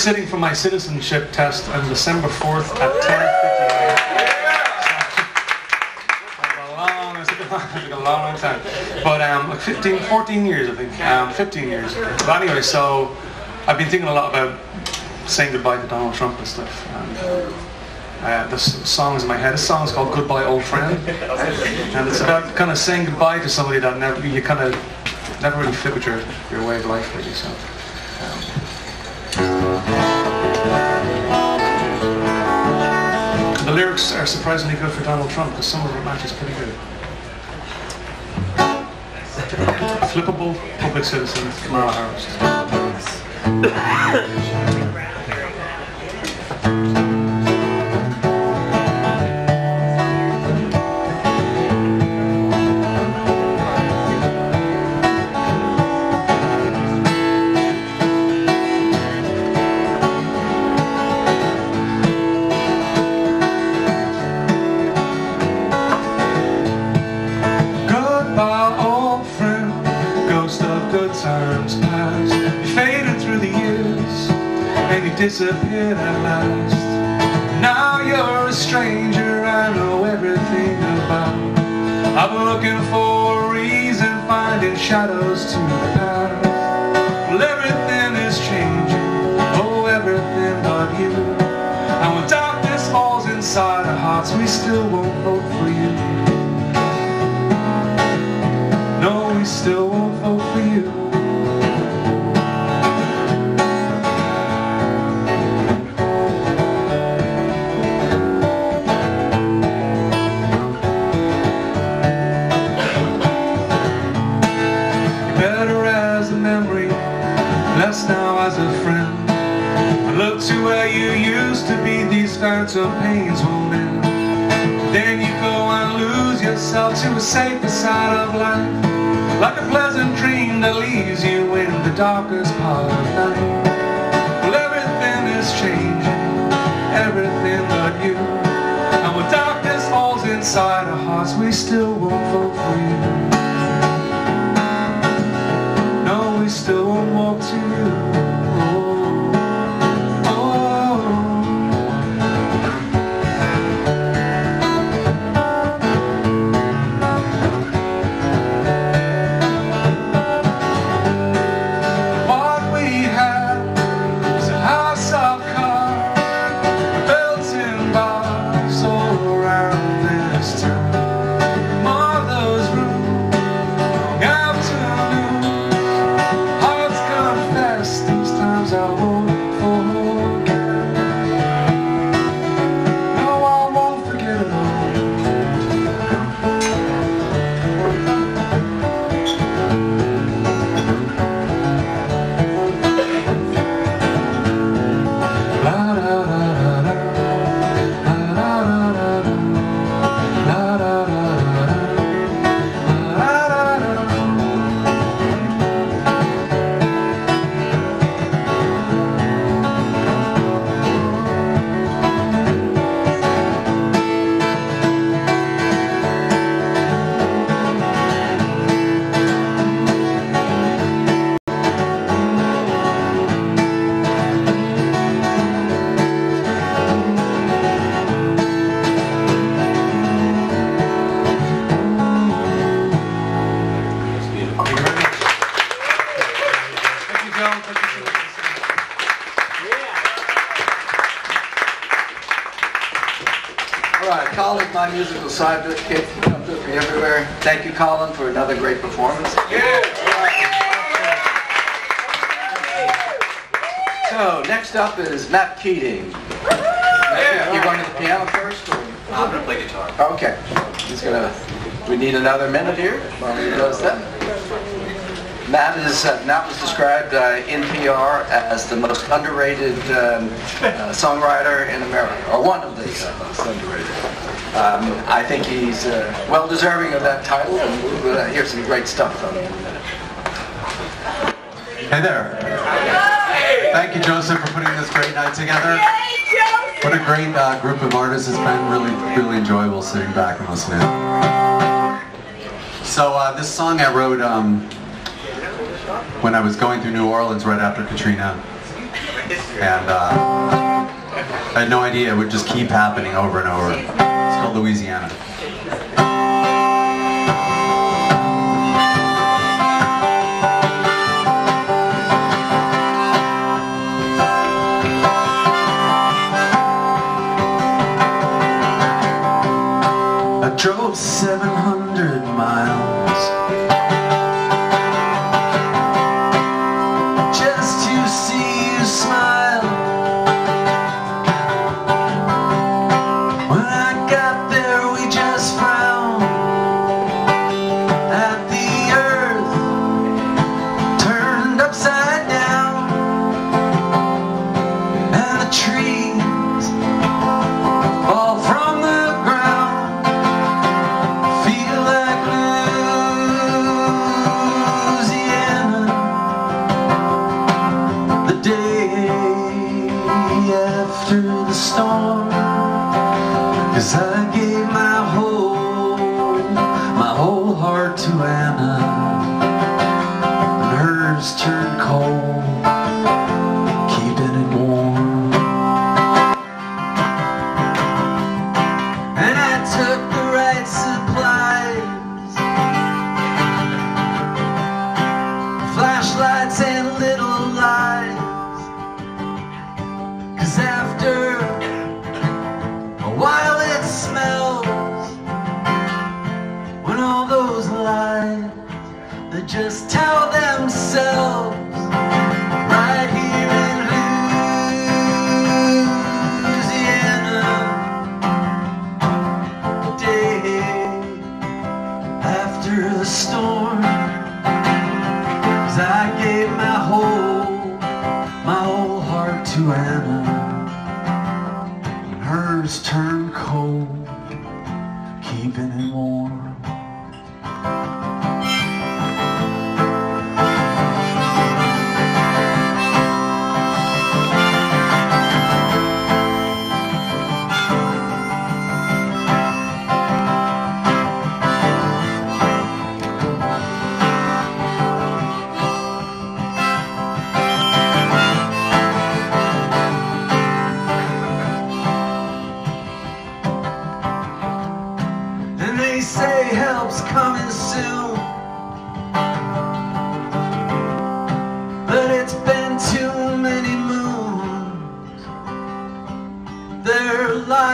Sitting for my citizenship test on December 4th at 10.50 A long, it took a long, long, time. But um, like 15, 14 years, I think. Um, 15 years. But anyway, so I've been thinking a lot about saying goodbye to Donald Trump and stuff. And, uh, the in my head. This song's called Goodbye Old Friend. And it's about kind of saying goodbye to somebody that never, you kind of never really fit with your, your way of life, really. So. Lyrics are surprisingly good for Donald Trump because some of it matches pretty good. Flippable public citizen, Kamala Harris. Disappeared at last. Now you're a stranger, I know everything about. I've been looking for a reason, finding shadows to pains will mend. Then you go and lose yourself to a safer side of life. Like a pleasant dream that leaves you in the darkest part of night. Well, everything is changing, everything but you. And when darkness falls inside our hearts, we still won't vote for sidekick, with me everywhere. Thank you, Colin, for another great performance. So, next up is Matt Keating. Matt, You going to the piano first? or- I'm gonna play guitar. Okay, he's gonna, we need another minute here while he does that. Matt is, uh, Matt was described uh, in PR as the most underrated um, uh, songwriter in America, or one of the uh, most underrated. Um, I think he's uh, well deserving of that title, and we'll uh, hear some great stuff from him in a minute. Hey there. Thank you, Joseph, for putting this great night together. What a great uh, group of artists. It's been really, really enjoyable sitting back and listening. So uh, this song I wrote um, when I was going through New Orleans right after Katrina. And uh, I had no idea it would just keep happening over and over. Called Louisiana. I drove 700 miles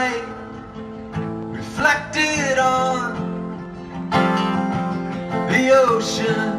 Light reflected on the ocean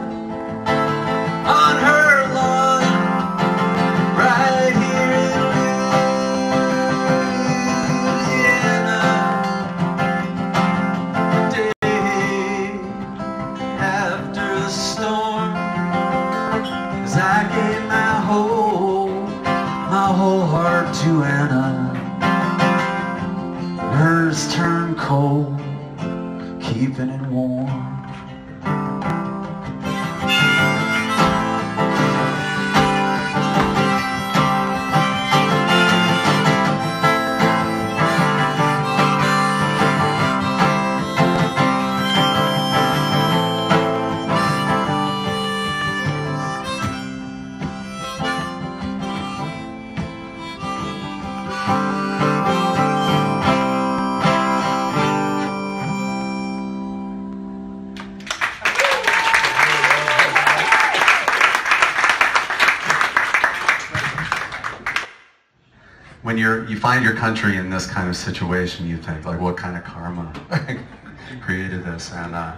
find your country in this kind of situation, you think like, what kind of karma created this? And uh,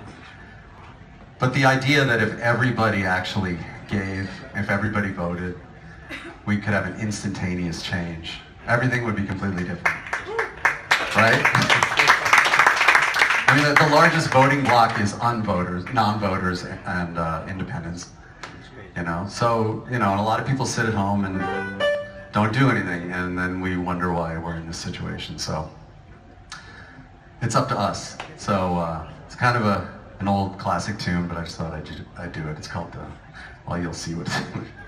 but the idea that if everybody actually gave, if everybody voted, we could have an instantaneous change. Everything would be completely different, right? I mean, the, the largest voting bloc is unvoters, non-voters, and uh, independents. You know, so you know, a lot of people sit at home and don't do anything, and then we wonder why we're in this situation. So it's up to us. So uh, it's kind of a an old classic tune, but I just thought I'd do, I'd do it. It's called uh, Well, You'll See What.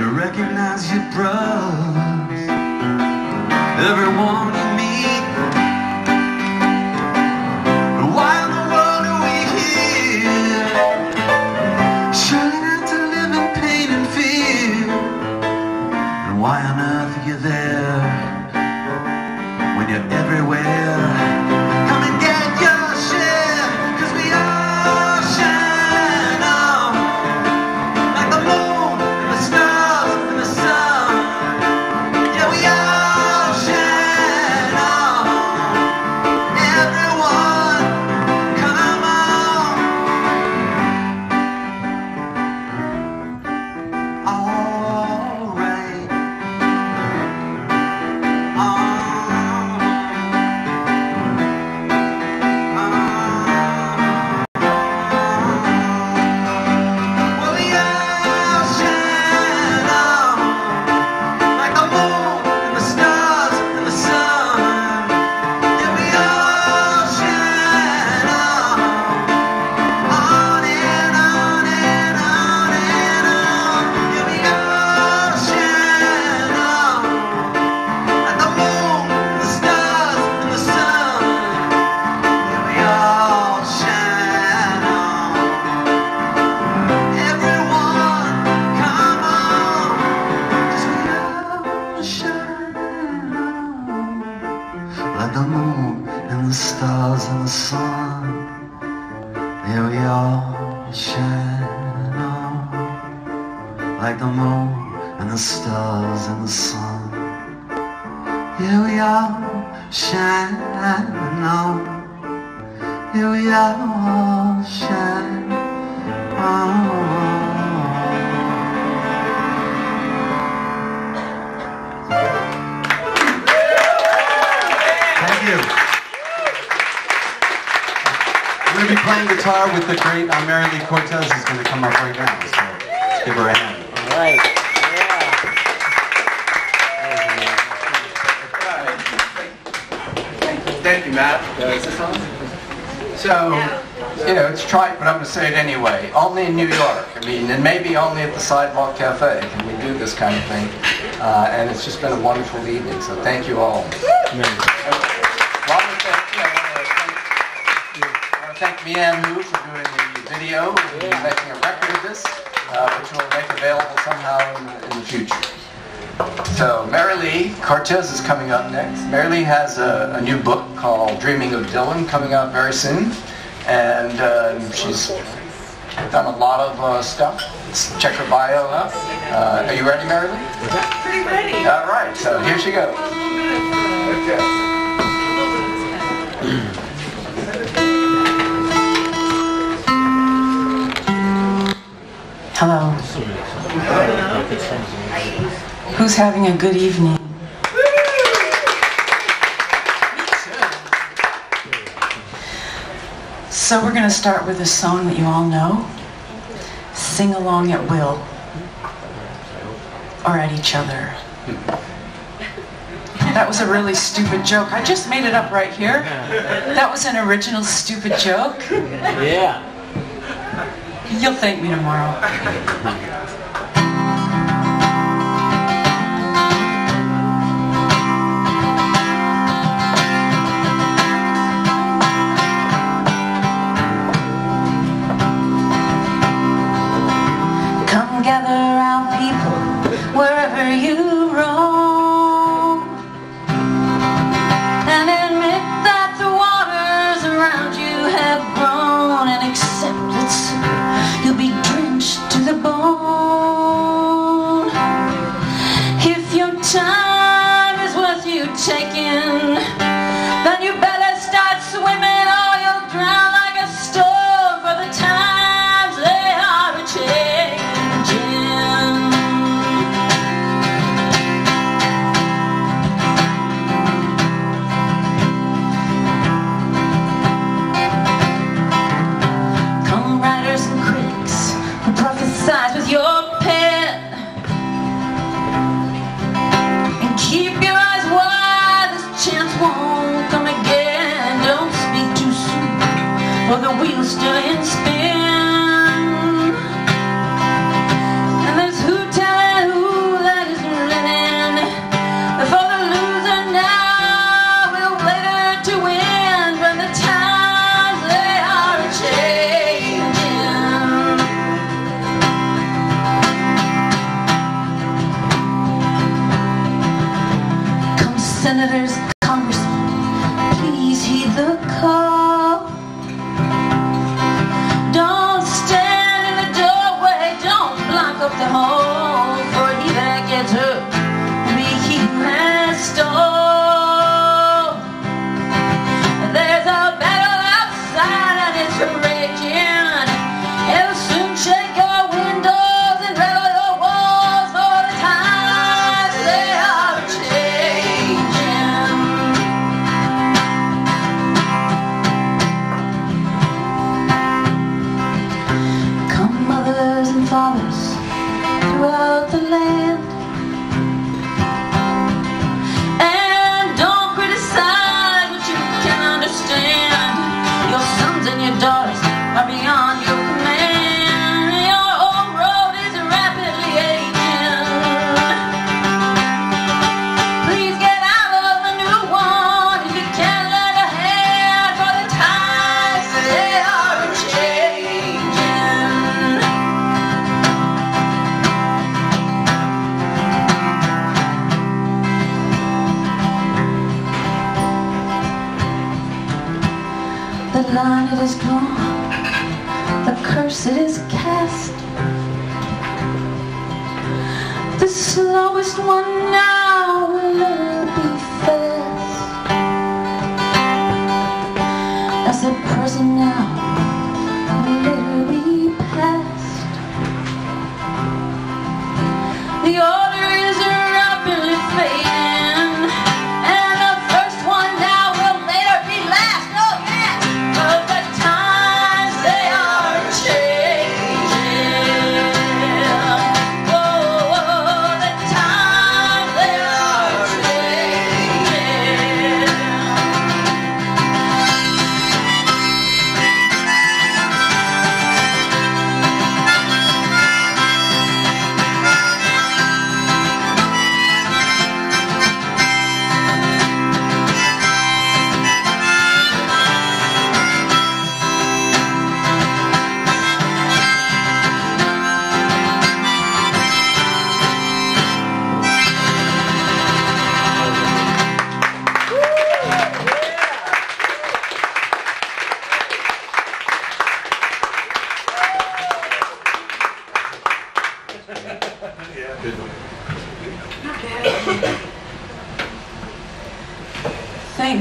Better recognize your brothers, Everyone only in New York. I mean, and maybe only at the Sidewalk Cafe can we do this kind of thing. Uh, and it's just been a wonderful evening, so thank you all. Thank you. Thank. I want to thank Mian Hu for doing the video and yeah. making a record of this, uh, which we'll make available somehow in, in the future. So Mary Lee Kortes is coming up next. Mary Lee has a, a new book called Dreaming of Dylan coming out very soon. And uh, she's I've done a lot of uh, stuff. Check her bio up. Uh, are you ready, Marilyn? Pretty ready. All right, so here she goes. Hello. Who's having a good evening? So we're going to start with a song that you all know sing along at will or at each other. That was a really stupid joke. I just made it up right here. That was an original stupid joke. Yeah. You'll thank me tomorrow.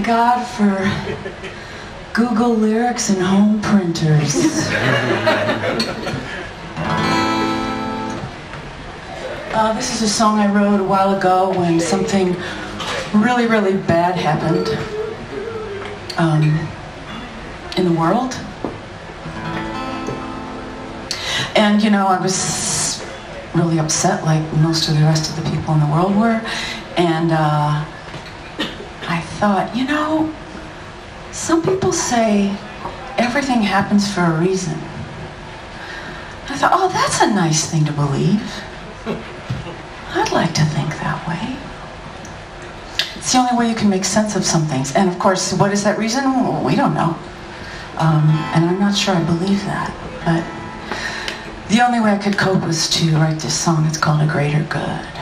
God for Google lyrics and home printers. uh, this is a song I wrote a while ago when something really, really bad happened um, in the world. And, you know, I was really upset like most of the rest of the people in the world were. And, uh, thought, you know, some people say everything happens for a reason. I thought, oh, that's a nice thing to believe. I'd like to think that way. It's the only way you can make sense of some things. And of course, what is that reason? Well, we don't know. Um, and I'm not sure I believe that. But the only way I could cope was to write this song. It's called A Greater Good.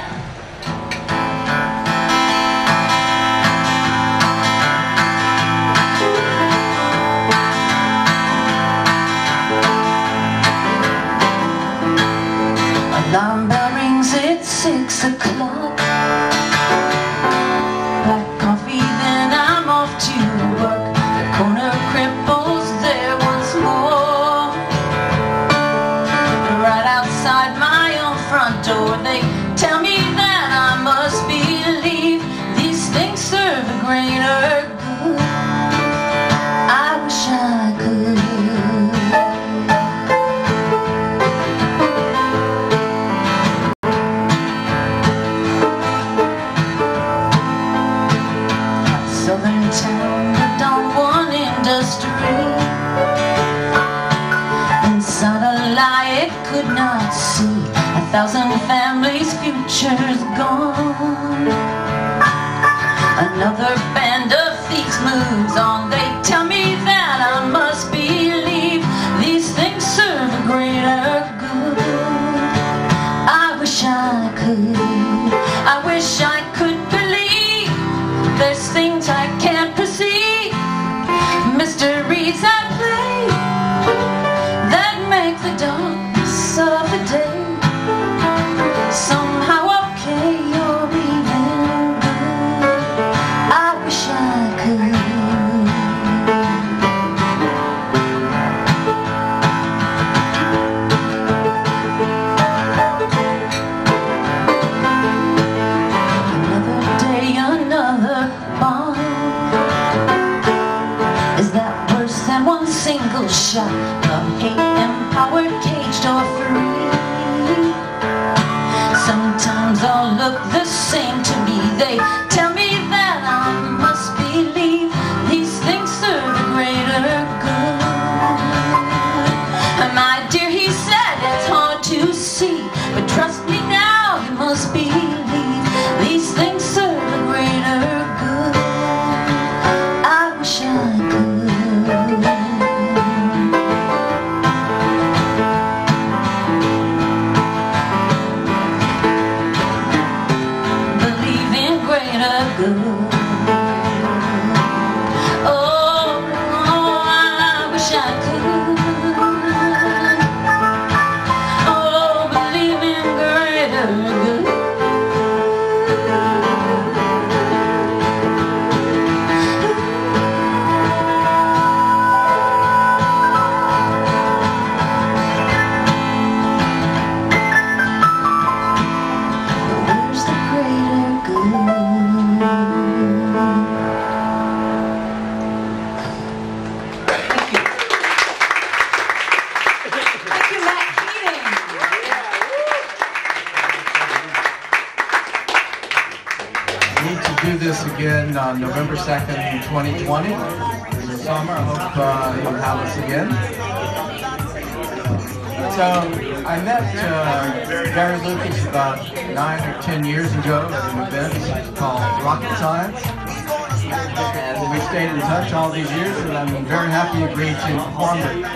longer.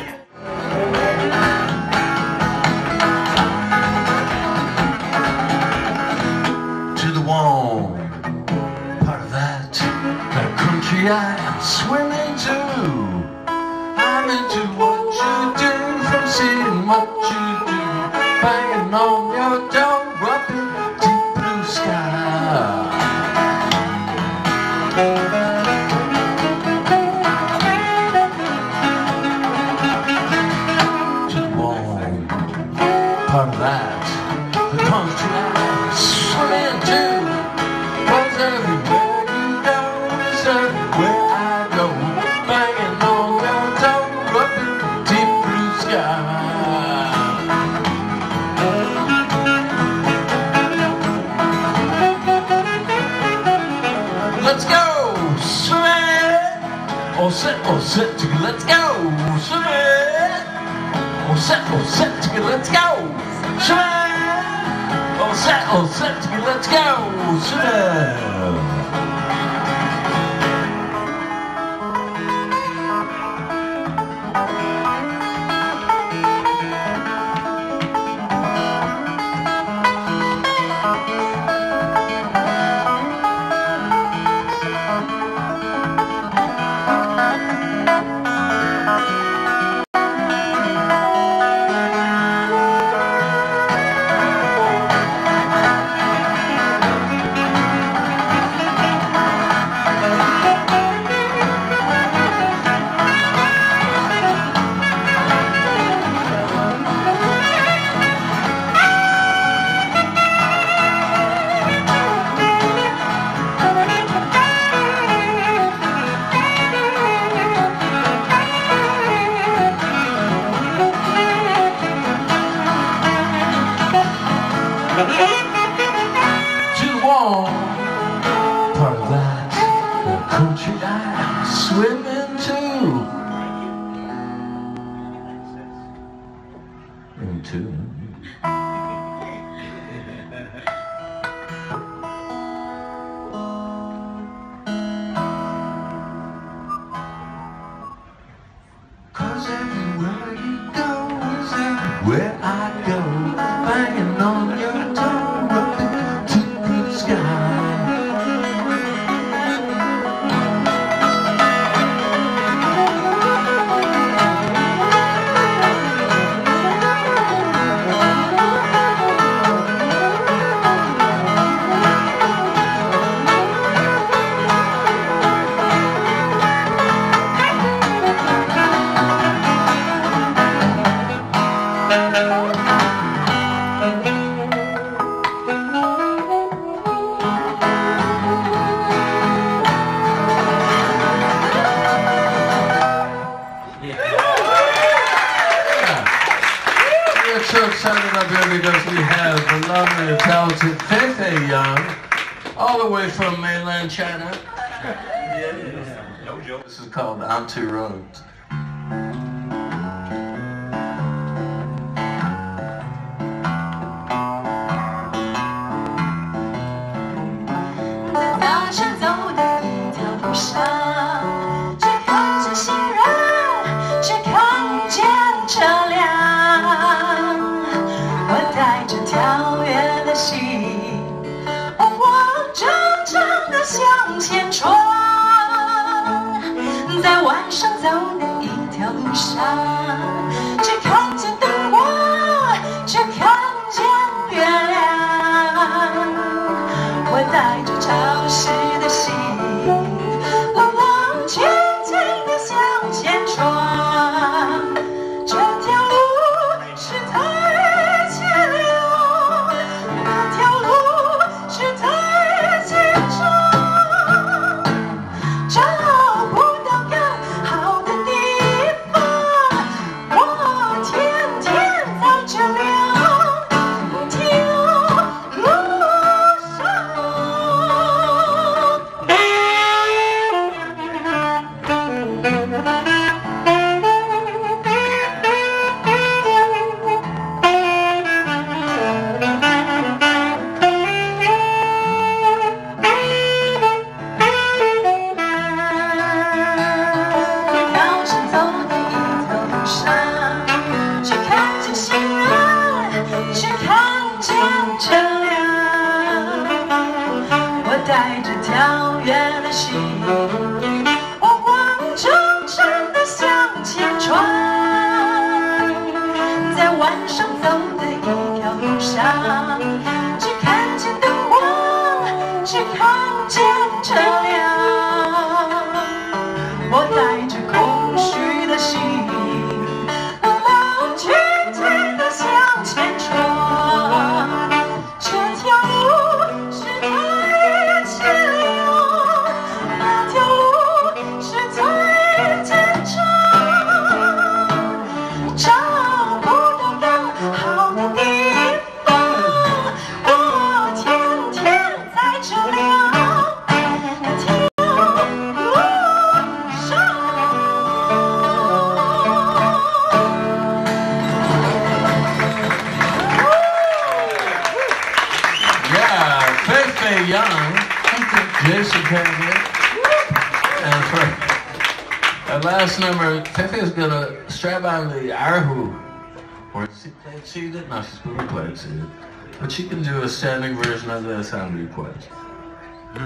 Two Roads.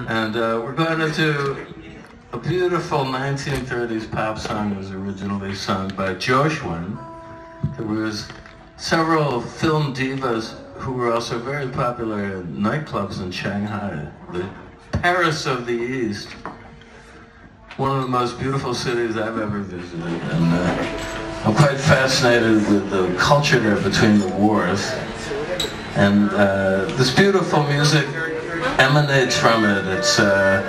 And uh, we're going to do a beautiful 1930s pop song that was originally sung by Zhou Xuan. There was several film divas who were also very popular at nightclubs in Shanghai, the Paris of the East. One of the most beautiful cities I've ever visited. And uh, I'm quite fascinated with the culture there between the wars. And uh, this beautiful music emanates from it. It's a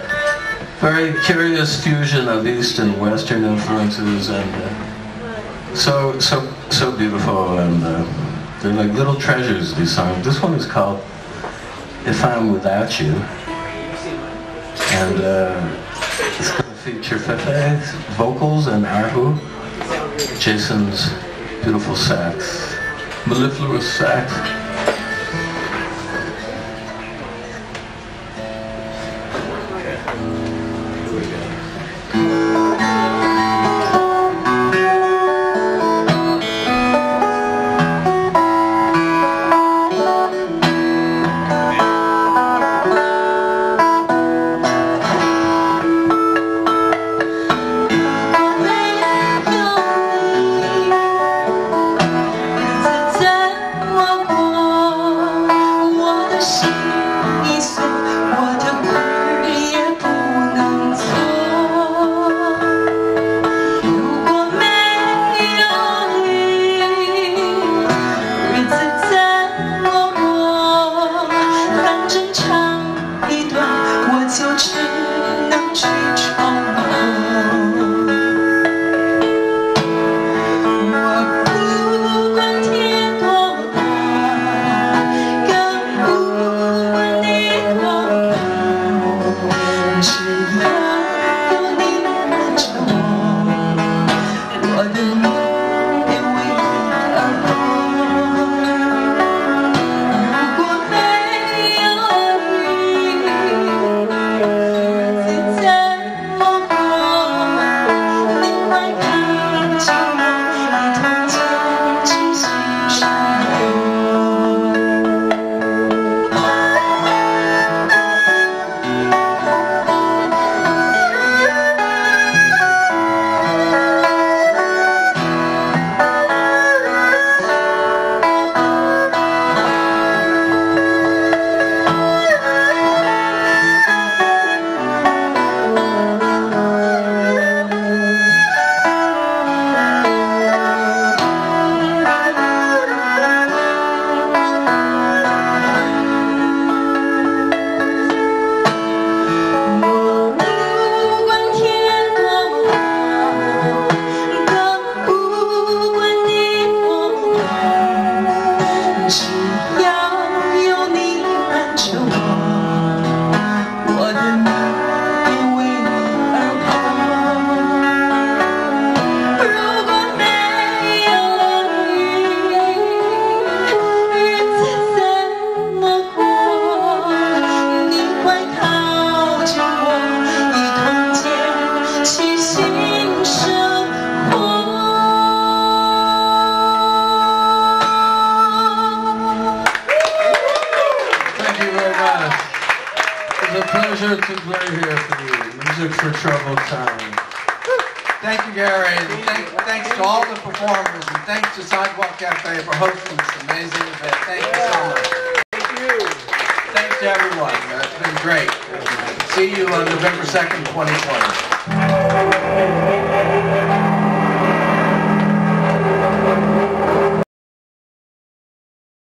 very curious fusion of East and Western influences, and uh, so so so beautiful. And uh, they're like little treasures. These songs. This one is called "If I'm Without You," and uh, it's going to feature Feifei's vocals and erhu, Jason's beautiful sax, mellifluous sax.